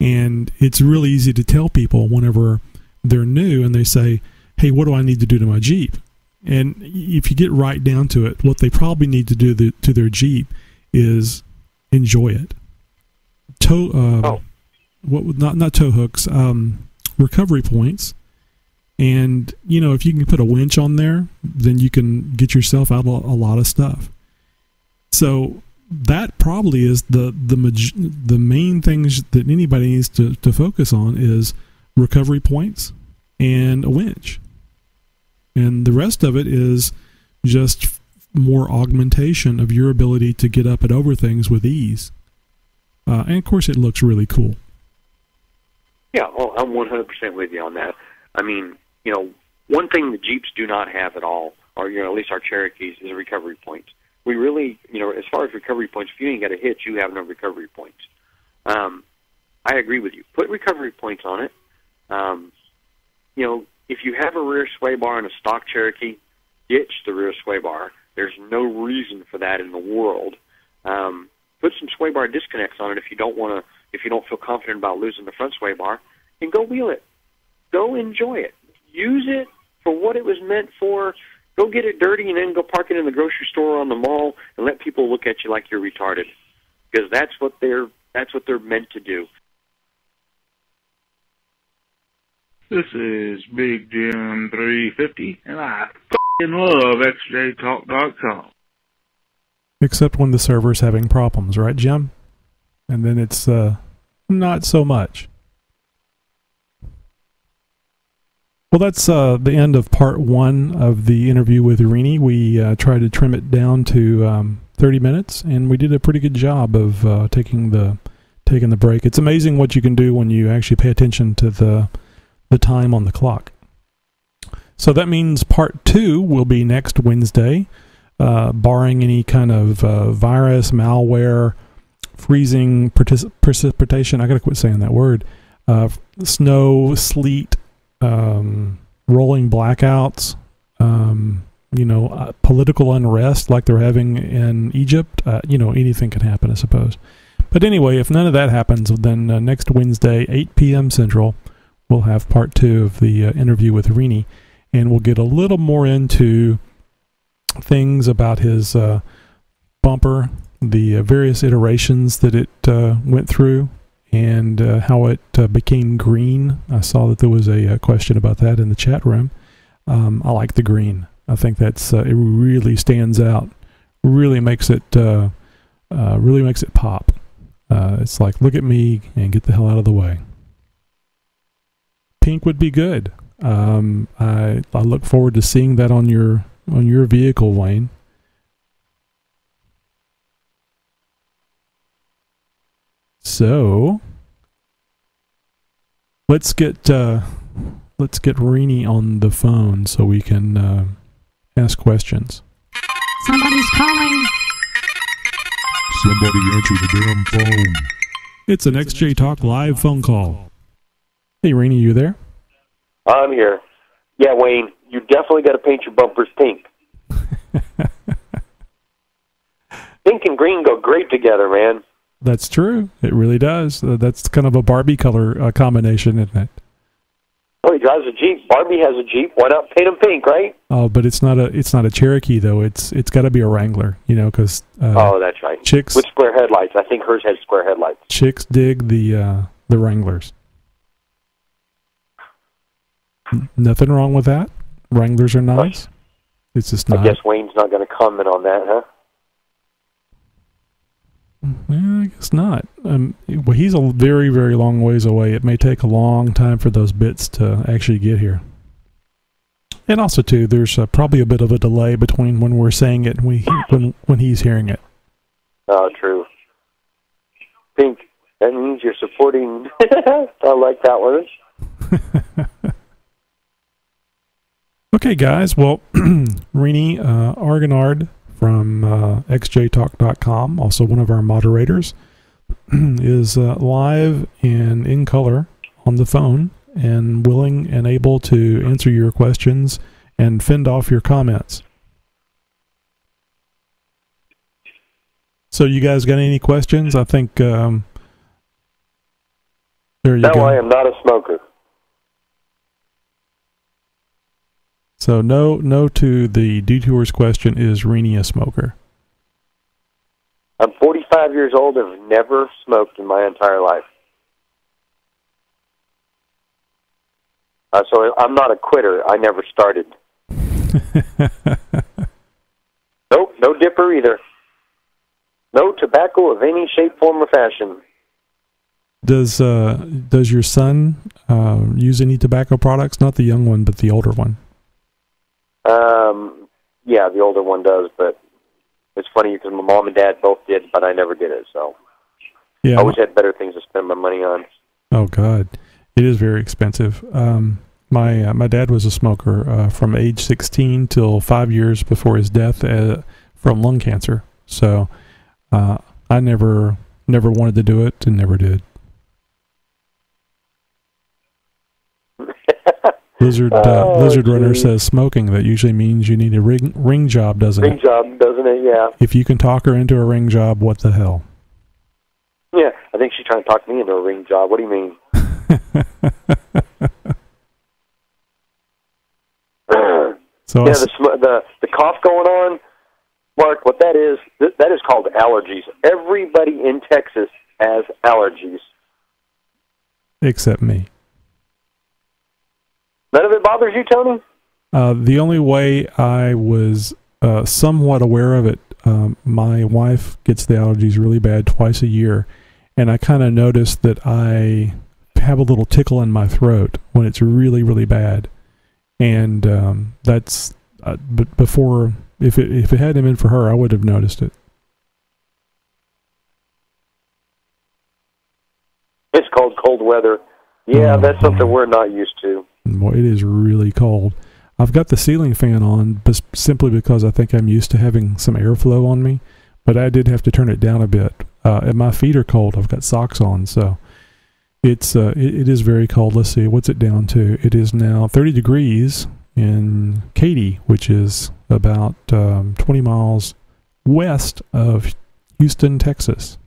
and it's really easy to tell people whenever they're new and they say, "Hey, what do I need to do to my Jeep?" And if you get right down to it, what they probably need to do the, to their Jeep is enjoy it. Tow, uh, Oh. what not not tow hooks, um, recovery points, and you know if you can put a winch on there, then you can get yourself out of a lot of stuff. So that probably is the the the main things that anybody needs to, to focus on is recovery points and a winch, and the rest of it is just more augmentation of your ability to get up and over things with ease. Uh, and of course, it looks really cool. Yeah, well, I'm 100% with you on that. I mean, you know, one thing the Jeeps do not have at all, or you know, at least our Cherokees, is a recovery points. We really, you know, as far as recovery points, if you ain't got a hitch, you have no recovery points. Um, I agree with you. Put recovery points on it. Um, you know, if you have a rear sway bar in a stock Cherokee, ditch the rear sway bar. There's no reason for that in the world. Um, put some sway bar disconnects on it if you don't want to, if you don't feel confident about losing the front sway bar, and go wheel it. Go enjoy it. Use it for what it was meant for. Go get it dirty and then go park it in the grocery store or on the mall and let people look at you like you're retarded. Because that's what they're that's what they're meant to do. This is Big Jim 350, and I f***ing love XJTalk.com. except when the server's having problems, right, Jim? And then it's uh, not so much. Well, that's uh, the end of part one of the interview with Rene. We uh, tried to trim it down to um, 30 minutes, and we did a pretty good job of uh, taking the taking the break. It's amazing what you can do when you actually pay attention to the the time on the clock. So that means part two will be next Wednesday uh, barring any kind of uh, virus, malware, freezing precipitation. I gotta quit saying that word. Uh, snow, sleet, um, rolling blackouts. Um, you know, uh, political unrest like they're having in Egypt. Uh, you know, anything can happen, I suppose. But anyway, if none of that happens, then uh, next Wednesday, 8 p.m. Central, we'll have part two of the uh, interview with Rene, and we'll get a little more into things about his uh, bumper, the uh, various iterations that it went through, and uh, how it uh, became green. I saw that there was a, uh question about that in the chat room. Um, I like the green. I think that's uh, it. Really stands out. Really makes it. Uh, uh, really makes it pop. It's like look at me and get the hell out of the way. Pink would be good. Um, I I look forward to seeing that on your on your vehicle, Wayne. So let's get uh, let's get Rene on the phone so we can uh, ask questions. Somebody's calling. Somebody answer the damn phone. It's an XJ Talk live phone call. Hey, Rene, you there? I'm here. Yeah, Wayne, you definitely got to paint your bumpers pink. pink and green go great together, man. That's true. It really does. Uh, that's kind of a Barbie color uh, combination, isn't it? Oh, he drives a Jeep. Barbie has a Jeep. Why not paint him pink, right? Oh, but it's not a it's not a Cherokee though. It's it's got to be a Wrangler, you know, because uh, oh, that's right. chicks With square headlights. I think hers has square headlights. chicks dig the uh, the Wranglers. N- Nothing wrong with that. Wranglers are nice. It's just not. I guess Wayne's not going to comment on that, huh? Yeah, I guess not. Um, well, he's a very, very long ways away. It may take a long time for those bits to actually get here. And also, too, there's uh, probably a bit of a delay between when we're saying it and we when when he's hearing it. Oh, true. Pink. That means you're supporting. I like that one. Okay, guys. Well, Rene uh, Argonard from uh, xjtalk.com, also one of our moderators, is uh, live and in color on the phone. and willing and able to answer your questions and fend off your comments. So, you guys got any questions? I think um, there you No, go. I am not a smoker. So, no, no to the detours question. Is Rene a smoker? I'm 45 years old and have never smoked in my entire life. Uh, so I'm not a quitter. I never started. Nope, no dipper either. No tobacco of any shape, form, or fashion. Does uh, does your son uh, use any tobacco products? Not the young one, but the older one. Um, yeah, the older one does, but it's funny because my mom and dad both did, but I never did it. So Yeah. I always had better things to spend my money on. Oh God, it is very expensive. Um, my uh, my dad was a smoker uh, from age 16 till five years before his death uh, from lung cancer. So uh, I never never wanted to do it and never did. Lizard uh, Oh, Lizard Runner says smoking. That usually means you need a ring ring job, doesn't Ring it? Ring job, doesn't it? Yeah. If you can talk her into a ring job, what the hell? Yeah, I think she's trying to talk me into a ring job. What do you mean? So yeah, the, sm- the the cough going on, Mark. What that is, th- that is called allergies. Everybody in Texas has allergies. except me. None of it bothers you, Tony. Uh, the only way I was uh, somewhat aware of it, um, my wife gets the allergies really bad twice a year, and I kind of noticed that I have a little tickle in my throat when it's really, really bad, and um, that's. Uh, but before, if it if it hadn't been for her, I would have noticed it. It's called cold weather. Yeah, Oh, that's something we're not used to. Boy, it is really cold. I've got the ceiling fan on simply because I think I'm used to having some airflow on me, but I did have to turn it down a bit. Uh, and my feet are cold. I've got socks on, so it's uh, it, it is very cold. Let's see, what's it down to? It is now 30 degrees in Katy, which is about um, 20 miles west of Houston, Texas.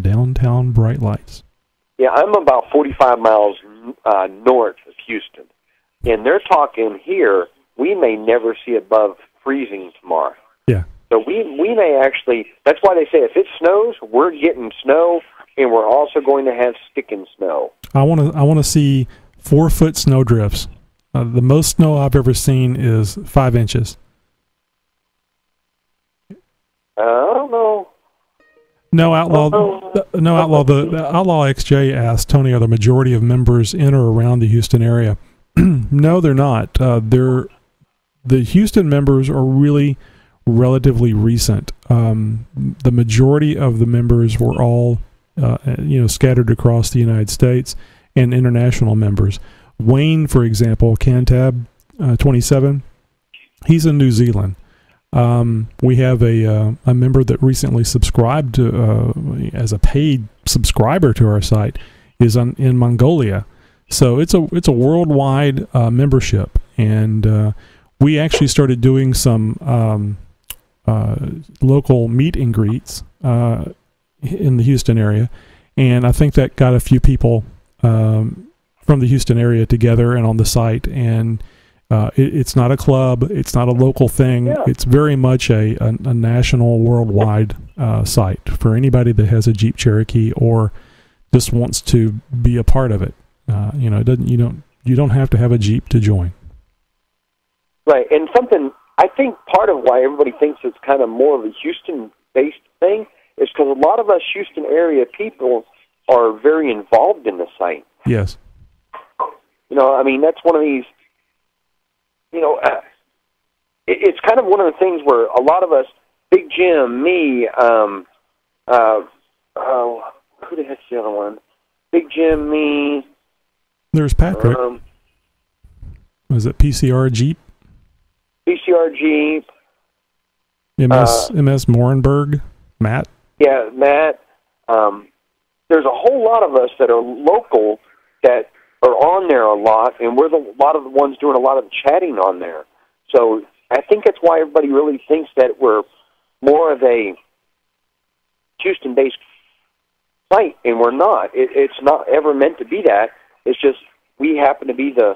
Downtown bright lights. Yeah, I'm about 45 miles uh, north of Houston, and they're talking here. We may never see above freezing tomorrow. Yeah. So we we may actually. That's why they say if it snows, we're getting snow, and we're also going to have sticking snow. I want to I want to see four foot snow drifts. Uh, the most snow I've ever seen is five inches. Uh, I don't know. No outlaw, no outlaw. The, the outlaw XJ asked Tony, are the majority of members in or around the Houston area? no, they're not. Uh, they're the Houston members are really relatively recent. Um, the majority of the members were all, uh, you know, scattered across the United States and international members. Wayne, for example, Cantab uh, 27, he's in New Zealand. Um, we have a uh, a member that recently subscribed to uh, as a paid subscriber to our site is on, in Mongolia. So it's a it's a worldwide uh, membership, and uh, we actually started doing some um, uh, local meet and greets uh, in the Houston area, and I think that got a few people um, from the Houston area together and on the site and. Uh, it, it's not a club. It's not a local thing. Yeah. It's very much a, a, a national, worldwide uh, site for anybody that has a Jeep Cherokee or just wants to be a part of it. Uh, you know, it doesn't. You don't. You don't have to have a Jeep to join. Right, and something I think part of why everybody thinks it's kind of more of a Houston-based thing is because a lot of us Houston area people are very involved in the site. Yes. You know, I mean, that's one of these. You know, uh, it, it's kind of one of the things where a lot of us, Big Jim, me, um, uh, oh, who the heck's the other one? Big Jim, me, There's Patrick. um, Was it PCR Jeep? BCRG, MS MS Morenberg. Matt. Yeah, Matt. Um, there's a whole lot of us that are local that are on there a lot, and we're the, a lot of the ones doing a lot of the chatting on there. So I think that's why everybody really thinks that we're more of a Houston-based site, and we're not. It, it's not ever meant to be that. It's just we happen to be the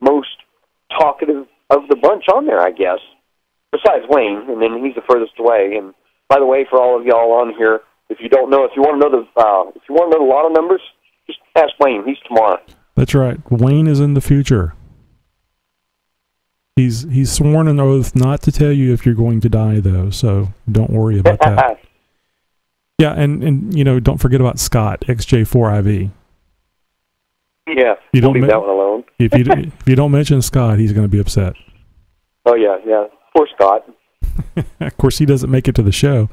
most talkative of the bunch on there, I guess. Besides Wayne, and then he's the furthest away. And by the way, for all of y'all on here, if you don't know, if you want to know the, uh, if you want to know the lotto numbers, just ask Wayne. He's tomorrow. That's right. Wayne is in the future. He's he's sworn an oath not to tell you if you're going to die, though. So don't worry about that. yeah, and and you know, don't forget about Scott XJ4IV. Yeah, You don't leave ma- that one alone. If you if you don't mention Scott, he's going to be upset. Oh yeah, yeah. Poor Scott. of course, he doesn't make it to the show.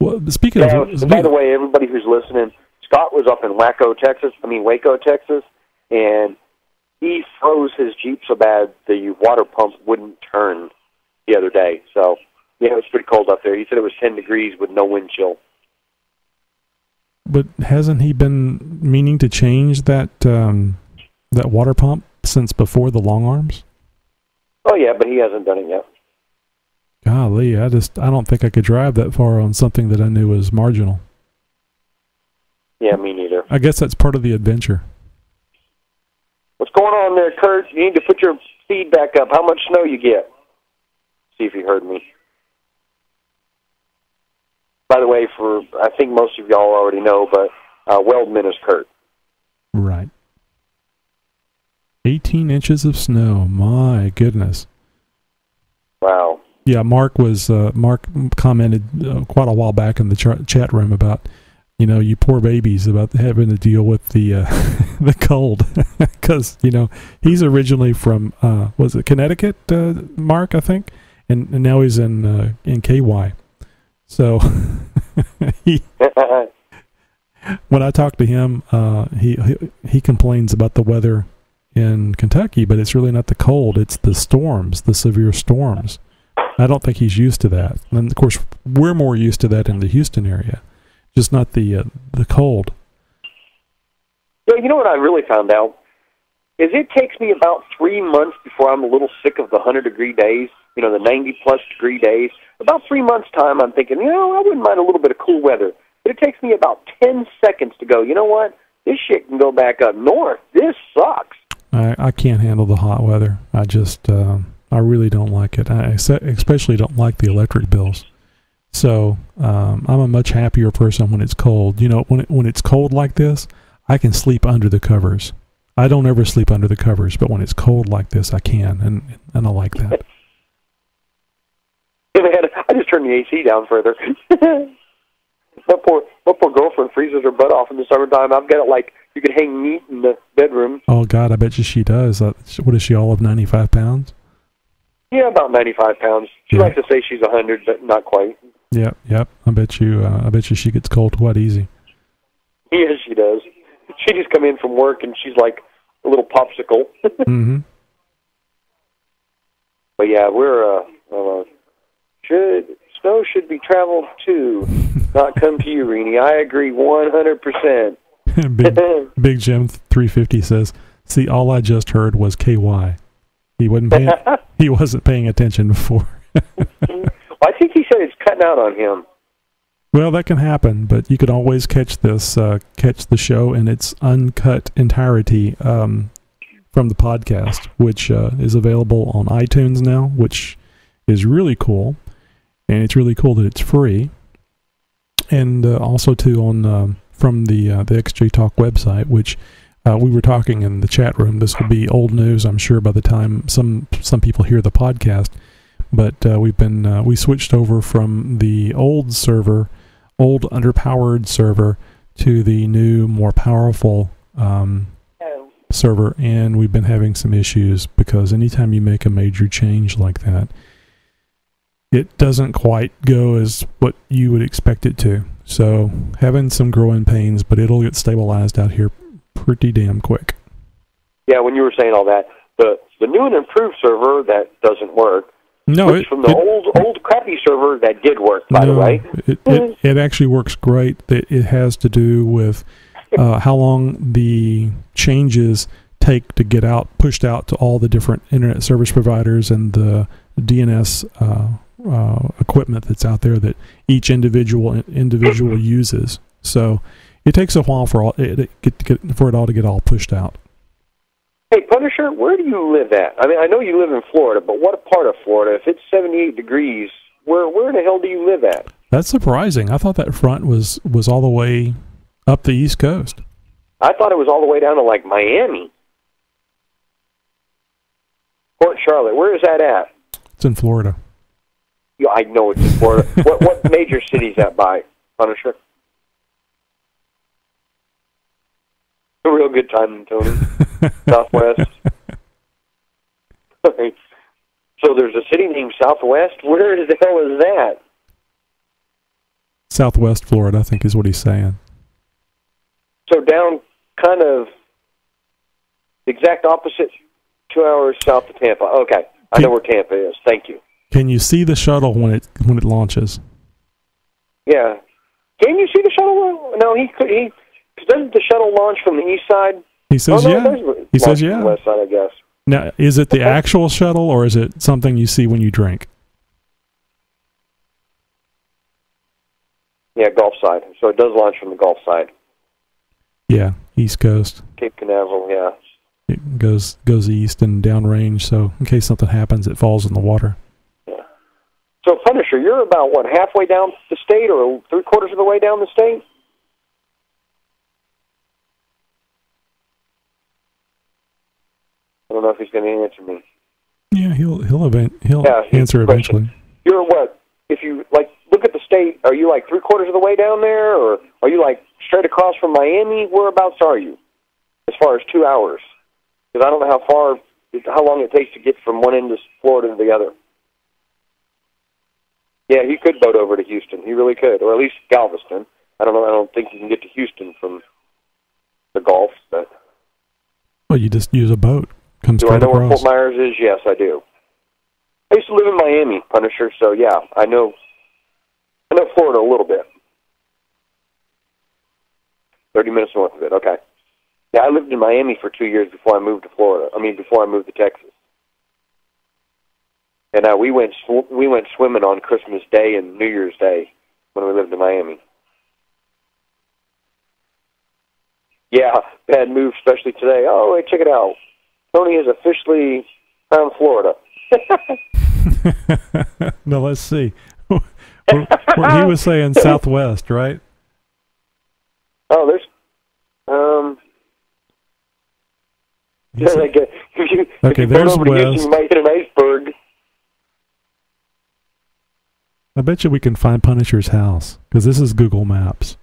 Well, speaking Yeah, of, by the way, everybody who's listening, Scott was up in Waco, Texas. I mean Waco, Texas, and he froze his Jeep so bad the water pump wouldn't turn the other day. So yeah, it was pretty cold up there. He said it was ten degrees with no wind chill. But hasn't he been meaning to change that um, that water pump since before the long arms? Oh yeah, but he hasn't done it yet. Golly, I just I don't think I could drive that far on something that I knew was marginal. Yeah, me neither. I guess that's part of the adventure. What's going on there, Kurt? You need to put your feed back up. How much snow you get? See if you heard me. By the way, for I think most of y'all already know, but uh, Weldman is Kurt. Right. 18 inches of snow. My goodness. Wow. Yeah, Mark was uh, Mark commented uh, quite a while back in the ch- chat room about you know you poor babies about having to deal with the uh, the cold because you know he's originally from uh, was it Connecticut, uh, Mark I think, and, and now he's in uh, in KY. So he when I talk to him, uh, he, he he complains about the weather in Kentucky, but it's really not the cold; it's the storms, the severe storms. I don't think he's used to that, and of course, we're more used to that in the Houston area, just not the uh, the cold. Yeah, you know what I really found out is it takes me about three months before I'm a little sick of the hundred degree days. You know, the ninety plus degree days. About three months time, I'm thinking, you know, I wouldn't mind a little bit of cool weather. But it takes me about ten seconds to go. You know what? This shit can go back up north. This sucks. I, I can't handle the hot weather. I just um, I really don't like it. I especially don't like the electric bills. So um, I'm a much happier person when it's cold. You know, when it, when it's cold like this, I can sleep under the covers. I don't ever sleep under the covers, but when it's cold like this, I can, and and I like that. I just turned the AC down further. my poor my poor girlfriend freezes her butt off in the summertime. I've got it like you could hang meat in the bedroom. Oh God, I bet you she does. Uh, what is she all of ninety five pounds? Yeah, about ninety five pounds. She Yeah. likes to say she's a hundred, but not quite. Yep, yep. I bet you. Uh, I bet you she gets cold quite easy. Yes, she does. She just come in from work and she's like a little popsicle. hmm but yeah, we're uh, uh should snow should be traveled to, not come to you, Rene. I agree one hundred percent. Big Big Jim three fifty says, "See, all I just heard was KY. He wasn't paying. he wasn't paying attention before. I think he said it's cutting out on him. well, that can happen, but you can always catch this, uh, catch the show in its uncut entirety um, from the podcast, which uh, is available on iTunes now, which is really cool, and it's really cool that it's free, and uh, also too on um, from the uh, the XJ Talk website, which. Uh, we were talking in the chat room. This will be old news, I'm sure, by the time some some people hear the podcast. But uh, we've been uh, we switched over from the old server, old underpowered server, to the new, more powerful um, server, and we've been having some issues because anytime you make a major change like that, it doesn't quite go as what you would expect it to. So having some growing pains, but it'll get stabilized out here pretty damn quick. Yeah, when you were saying all that, the the new and improved server that doesn't work No, switched it, from the it- old old crappy server that did work. By the no, way, it, it, it actually works great. It, it has to do with uh, how long the changes take to get out pushed out to all the different internet service providers and the DNS uh, uh, equipment that's out there that each individual individual uses. So it takes a while for all it, get, get for it all to get all pushed out. Hey, Punisher, where do you live at? I mean, I know you live in Florida, but what part of Florida? If it's 78 degrees, where where the hell do you live at? That's surprising. I thought that front was was all the way up the east coast. I thought it was all the way down to like Miami. Port Charlotte, where is that at? It's in Florida. I know it's in Florida. what what major city's that by, Punisher? A real good time, Tony. Southwest. so there's a city named Southwest. Where the hell is that? Southwest Florida, I think is what he's saying. So down kind of exact opposite, two hours south of Tampa. Okay, I know where Tampa is. Thank you. Can you see the shuttle when it when it launches? Yeah. Can you see the shuttle? No, he could. He doesn't the shuttle launch from the east side? He says oh, no, yeah. He says yeah. West side, I guess. Now, is it the actual shuttle or is it something you see when you drink? Yeah, Gulf side. So it does launch from the Gulf side. Yeah, East Coast. Cape Canaveral. Yeah. It goes goes east and downrange, so in case something happens, it falls in the water. So Punisher, you're about what halfway down the state, or three quarters of the way down the state? I don't know if he's going to answer me. Yeah, he'll he'll event he'll Yeah, answer eventually. You're what? If you like, look at the state. Are you like three quarters of the way down there, or are you like straight across from Miami? Whereabouts are you, as far as two hours? Because I don't know how far, how long it takes to get from one end of Florida to the other. Yeah, he could boat over to Houston. He really could, or at least Galveston. I don't know. I don't think you can get to Houston from the Gulf. But Well, you just use a boat. Come do I know where. Fort Myers is? Yes, I do. I used to live in Miami, Punisher. So yeah, I know. I know Florida a little bit. Thirty minutes north of it. Okay. Yeah, I lived in Miami for two years before I moved to Florida. I mean, before I moved to Texas. And uh, we went sw- we went swimming on Christmas Day and New Year's Day when we lived in Miami. Yeah, bad move, especially today. Oh, wait, check it out. Tony is officially found Florida. no, let's see. Where he was saying southwest, right? Oh, there's um. Said- if you, if Okay, you there's Houston, west. you might hit an I bet you we can find Punisher's house because this is Google Maps.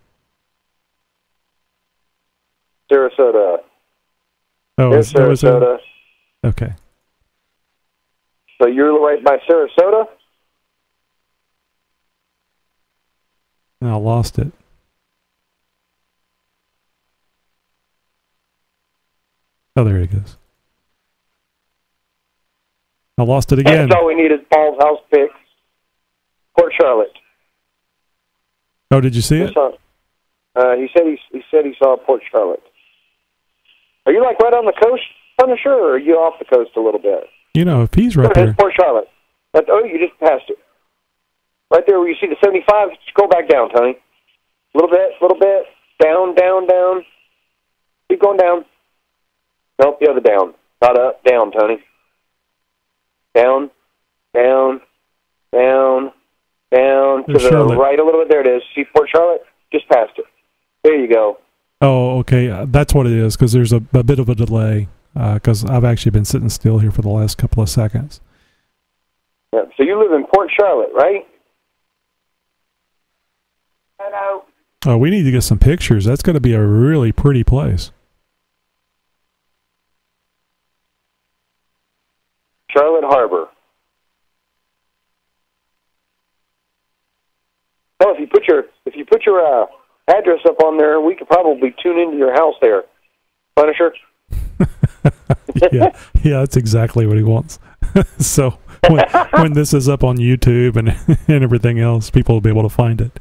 Sarasota. Oh, There's Sarasota. Okay. So you're right by Sarasota. I lost it. Oh, there it goes. I lost it again. That's all we need is Paul's house pics. Port Charlotte. Oh, did you see it? saw- Uh, he said he he said he saw Port Charlotte. Are you like right on the coast, Punisher, or are you off the coast a little bit? You know, if he's right There it there, is, Port Charlotte. That, oh, you just passed it. Right there where you see the 75, scroll back down, Tony. A little bit, a little bit. Down, down, down. Keep going down. Nope, the other down. Not up, down, Tony. Down, down, down, down. To There's the Charlotte. right a little bit. There it is. See Port Charlotte? Just past it. There you go. Oh, okay. uh, That's what it is because there's a, a bit of a delay because I've actually been sitting still here for the last couple of seconds. Yeah. So you live in Port Charlotte, right? Hello. Oh, we need to get some pictures. That's going to be a really pretty place. Charlotte Harbor. Well, if you put your if you put your uh, address up on there, we could probably tune into your house there, Punisher. yeah, yeah, that's exactly what he wants. so when, when this is up on YouTube and and everything else, people will be able to find it.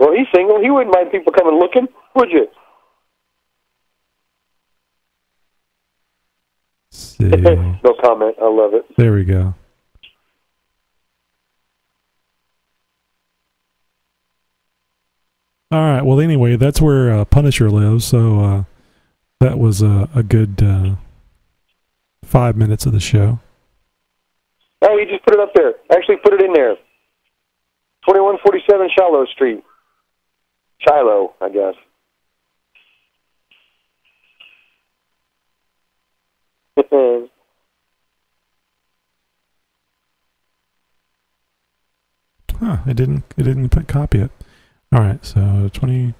Well, he's single. He wouldn't mind people coming looking, would you? see. no comment. I love it. There we go. All right. Well, anyway, that's where uh, Punisher lives. So uh, that was a, a good uh, five minutes of the show. Oh, he just put it up there. Actually, put it in there. 2147 Shiloh Street. Shiloh, I guess. Huh? It didn't. It didn't copy it. All right. So twenty.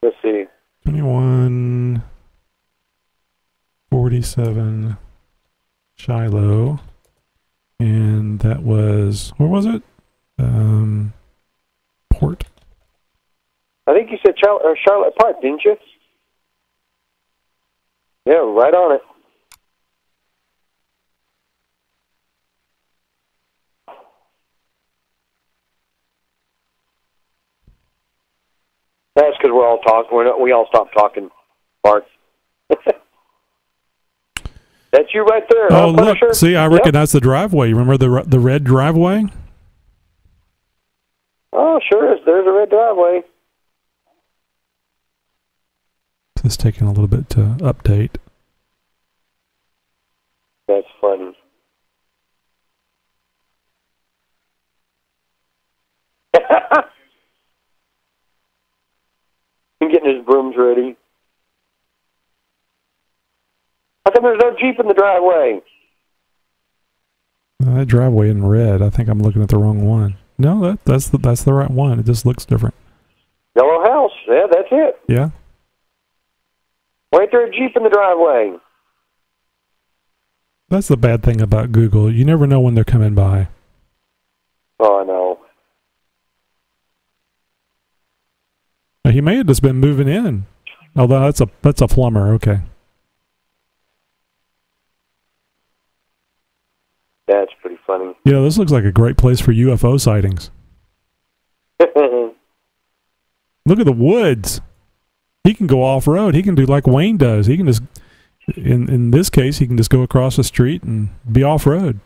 Let's see. 21 47 Shiloh and that was where was it um port I think you said Char- Charlotte Park, didn't you? Yeah, right on it. That's because we're all talking. We're not, we all stopped talking, Mark. That's you right there. oh huh, Punisher? look see i Yep. recognize the driveway remember the the red driveway Oh, sure is. There's a red driveway. it's taking a little bit to update That's funny. He's getting his brooms ready. How come there's no Jeep in the driveway? Uh, that driveway in red i think i'm looking at the wrong one no that that's the that's the right one it just looks different Yellow house. Yeah, that's it. yeah Why ain't there a Jeep in the driveway? that's the bad thing about google you never know when they're coming by Oh, I know. Now, he may have just been moving in. Although that's a that's a plumber. Okay. That's pretty funny. Yeah, this looks like a great place for UFO sightings. Look at the woods. He can go off road. He can do like Wayne does. He can just in in this case he can just go across the street and be off road.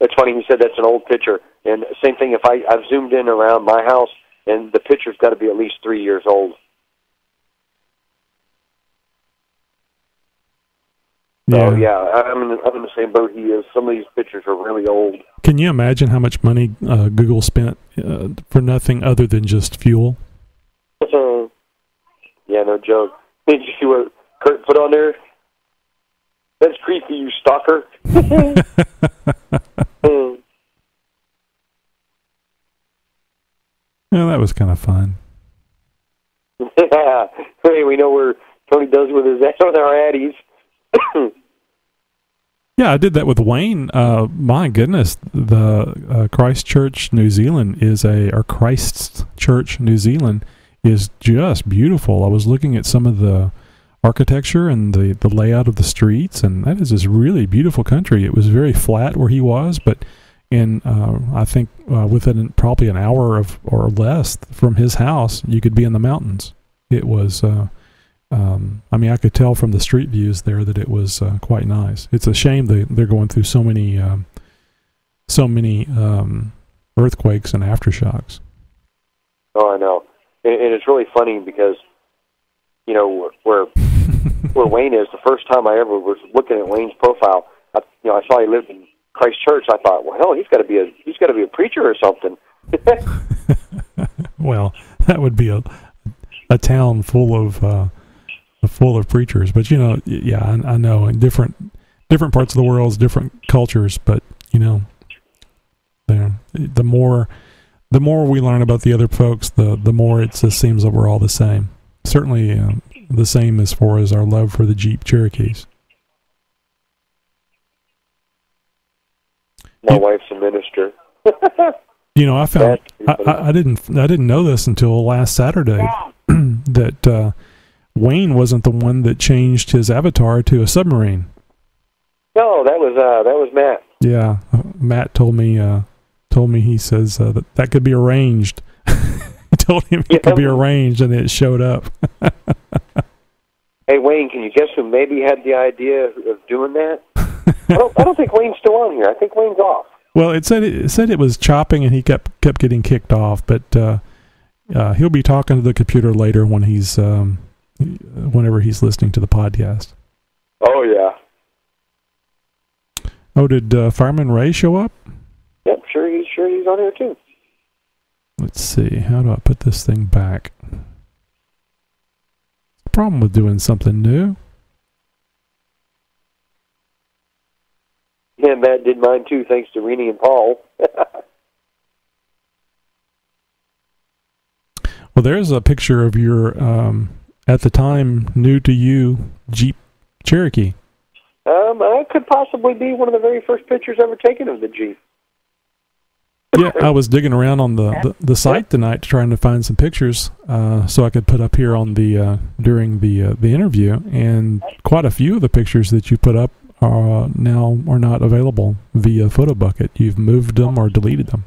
That's funny. He said that's an old picture. And same thing. If I I've zoomed in around my house, and the picture's got to be at least three years old. Yeah. Oh yeah, I- I'm in, the- I'm in the same boat he is. Some of these pictures are really old. Can you imagine how much money uh, Google spent uh, for nothing other than just fuel? yeah, no joke. Did you see what Kurt put on there? That's creepy, you stalker. Yeah, that was kind of fun. yeah. Hey, we know where Tony does with his with our addies. Yeah, I did that with Wayne. Uh, my goodness, the uh, Christchurch, New Zealand is a or Christ's Church, New Zealand is just beautiful. I was looking at some of the architecture and the the layout of the streets, and that is this really beautiful country. It was very flat where he was, but in uh, I think uh, within probably an hour of or less from his house, you could be in the mountains. It was. Uh, um, I mean, I could tell from the street views there that it was uh, quite nice. It's a shame they they're going through so many um, so many um, earthquakes and aftershocks. oh, I know, and, and it's really funny because you know where where Wayne is. The first time I ever was looking at Wayne's profile, I, you know, I saw he lived in Christchurch. I thought, well, hell, he's got to be a he's got to be a preacher or something. well, that would be a a town full of uh, full of preachers. But you know, yeah, I, I know in different different parts of the world, different cultures. But you know, there the more the more we learn about the other folks, the the more it just seems that we're all the same. Certainly, um, the same as far as our love for the Jeep Cherokees. My You- wife's a minister. You know, I found I, I, I didn't I didn't know this until last Saturday that uh, Wayne wasn't the one that changed his avatar to a submarine. no, that was uh, that was Matt. Yeah, Matt told me uh, told me he says uh, that that could be arranged. he told him it Yeah, could be arranged, and it showed up. Hey Wayne, can you guess who maybe had the idea of doing that? I don't. I don't think Wayne's still on here. I think Wayne's off. well, it said it said it was chopping, and he kept kept getting kicked off. But uh, uh, he'll be talking to the computer later when he's um, whenever he's listening to the podcast. Oh yeah. Oh, did uh, Fireman Ray show up? Yep. Sure. He's sure he's on here too. Let's see. How do I put this thing back? Problem with doing something new. Yeah, Matt did mine too, thanks to Rene and Paul. Well, there's a picture of your, um, at the time, new to you Jeep Cherokee. um, I could possibly be one of the very first pictures ever taken of the Jeep. Yeah, I was digging around on the, the, the site tonight trying to find some pictures uh, so I could put up here on the uh, during the uh, the interview, and quite a few of the pictures that you put up are now are not available via PhotoBucket. You've moved them or deleted them.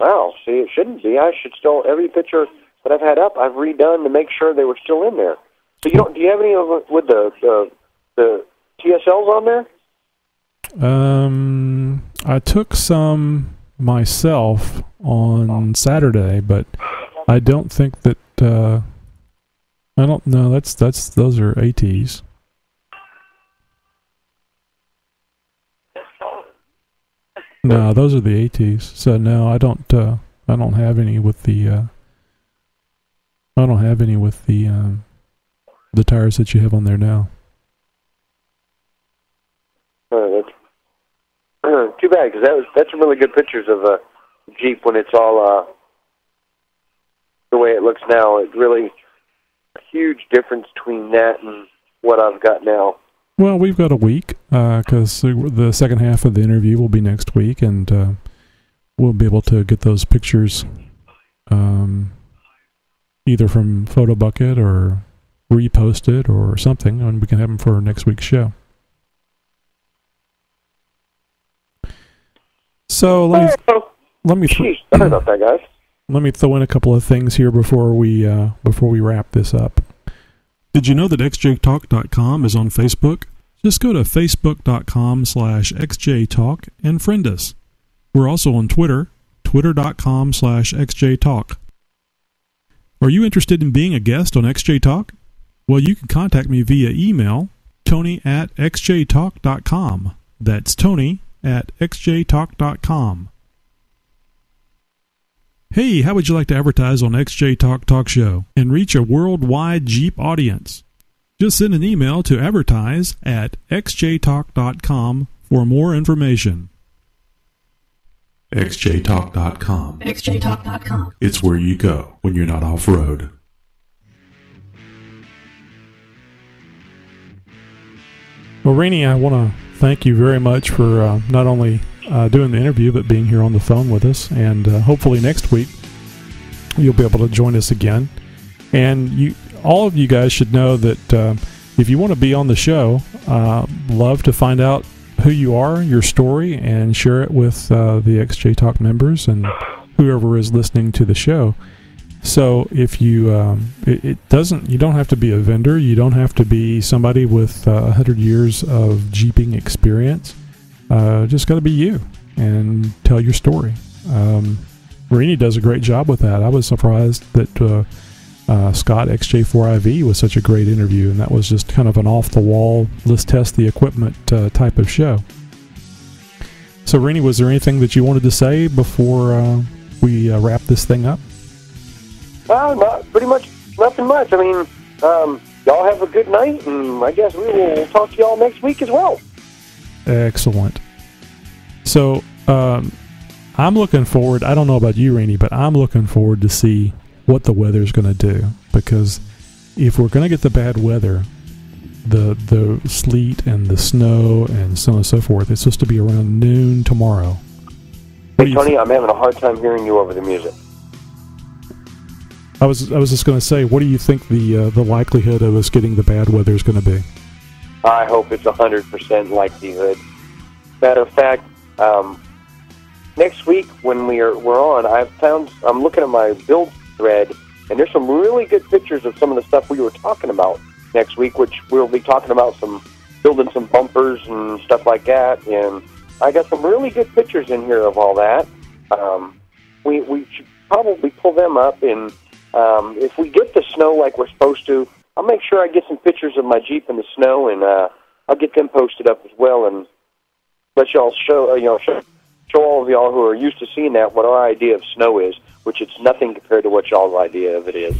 Wow. See, it shouldn't be. I should still every picture that I've had up, I've redone to make sure they were still in there. So you don't? Do you have any of it with the the, the TSLs on there? Um, I took some myself on Saturday, but I don't think that. Uh, I don't know. That's that's those are ATs. No, those are the ATs. So no, I don't. Uh, I don't have any with the. Uh, I don't have any with the um, the tires that you have on there now. Uh, that's too bad because that was that's some really good pictures of a Jeep when it's all uh, the way it looks now. It's really a huge difference between that and what I've got now. Well, we've got a week because the second half of the interview will be next week, and uh, we'll be able to get those pictures um, either from PhotoBucket or reposted or something, and we can have them for next week's show. So let me Oh, let me th- sorry about that, guys. let me throw in a couple of things here before we uh, before we wrap this up. Did you know that xjtalk.com is on Facebook? Just go to facebook.com slash xjtalk and friend us. We're also on Twitter, twitter.com slash xjtalk. Are you interested in being a guest on XJ Talk? Well, you can contact me via email, tony at xjtalk.com. That's tony at xjtalk.com. Hey, how would you like to advertise on XJ Talk Talk Show and reach a worldwide Jeep audience? Just send an email to advertise at xjtalk.com for more information. xjtalk.com. xjtalk.com. It's where you go when you're not off road. Well, Rene, I want to thank you very much for uh, not only uh, doing the interview, but being here on the phone with us. And uh, hopefully next week you'll be able to join us again. And you, all of you guys should know that uh, if you want to be on the show, uh, love to find out who you are, your story, and share it with uh, the XJ Talk members and whoever is listening to the show. So if you, um, it, it doesn't, you don't have to be a vendor. You don't have to be somebody with uh, a hundred years of jeeping experience. Uh, just got to be you and tell your story. Um, Marini does a great job with that. I was surprised that uh, uh, Scott XJ4IV was such a great interview, and that was just kind of an off the wall, let's test the equipment uh, type of show. So, Rene, was there anything that you wanted to say before uh, we uh, wrap this thing up? Well, not pretty much nothing much. I mean, um, y'all have a good night, and I guess we will talk to y'all next week as well. Excellent. So, um, I'm looking forward. I don't know about you, Rene, but I'm looking forward to see what the weather is going to do because if we're going to get the bad weather, the the sleet and the snow and so on and so forth, it's supposed to be around noon tomorrow. Hey, Tony, I'm having a hard time hearing you over the music. I was I was just going to say, what do you think the uh, the likelihood of us getting the bad weather is going to be? I hope it's a hundred percent likelihood. Matter of fact, um, next week when we are we're on, I've found I'm looking at my build thread, and there's some really good pictures of some of the stuff we were talking about next week, which we'll be talking about some building some bumpers and stuff like that. And I got some really good pictures in here of all that. Um, we we should probably pull them up, and um, if we get the snow like we're supposed to, I'll make sure I get some pictures of my Jeep in the snow, and uh, I'll get them posted up as well, and let y'all show uh, you know show, show all of y'all who are used to seeing that what our idea of snow is, which it's nothing compared to what y'all's idea of it is.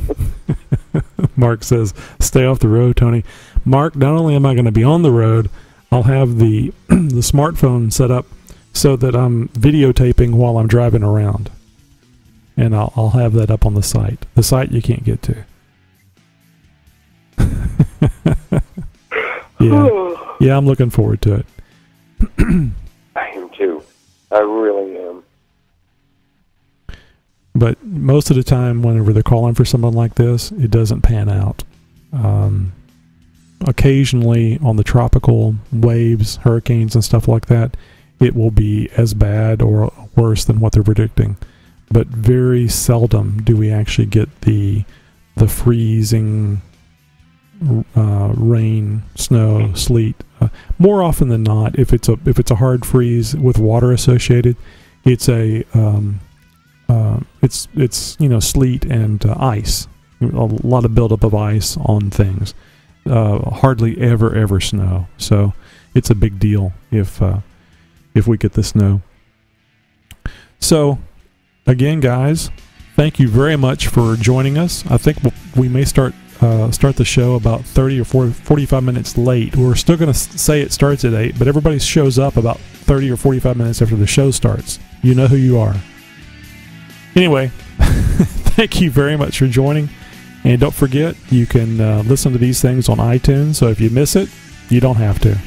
Mark says, "Stay off the road, Tony." Mark, not only am I going to be on the road, I'll have the the smartphone set up so that I'm videotaping while I'm driving around, and I'll I'll have that up on the site. The site you can't get to. yeah, yeah, I'm looking forward to it. I am too. I really am. But most of the time, whenever they're calling for someone like this, it doesn't pan out. Um, occasionally, on the tropical waves, hurricanes, and stuff like that, it will be as bad or worse than what they're predicting. But very seldom do we actually get the the freezing uh, rain, snow, sleet. Uh, more often than not, if it's a if it's a hard freeze with water associated, it's a um, uh, it's it's you know sleet and uh, ice. A lot of buildup of ice on things. Uh, hardly ever ever snow. So it's a big deal if uh, if we get the snow. So again, guys, thank you very much for joining us. I think we may start uh, start the show about 30 or 40, 45 minutes late. We're still going to say it starts at 8, but everybody shows up about 30 or 45 minutes after the show starts. You know who you are. Anyway, thank you very much for joining. And don't forget, you can uh, listen to these things on iTunes. So if you miss it, you don't have to.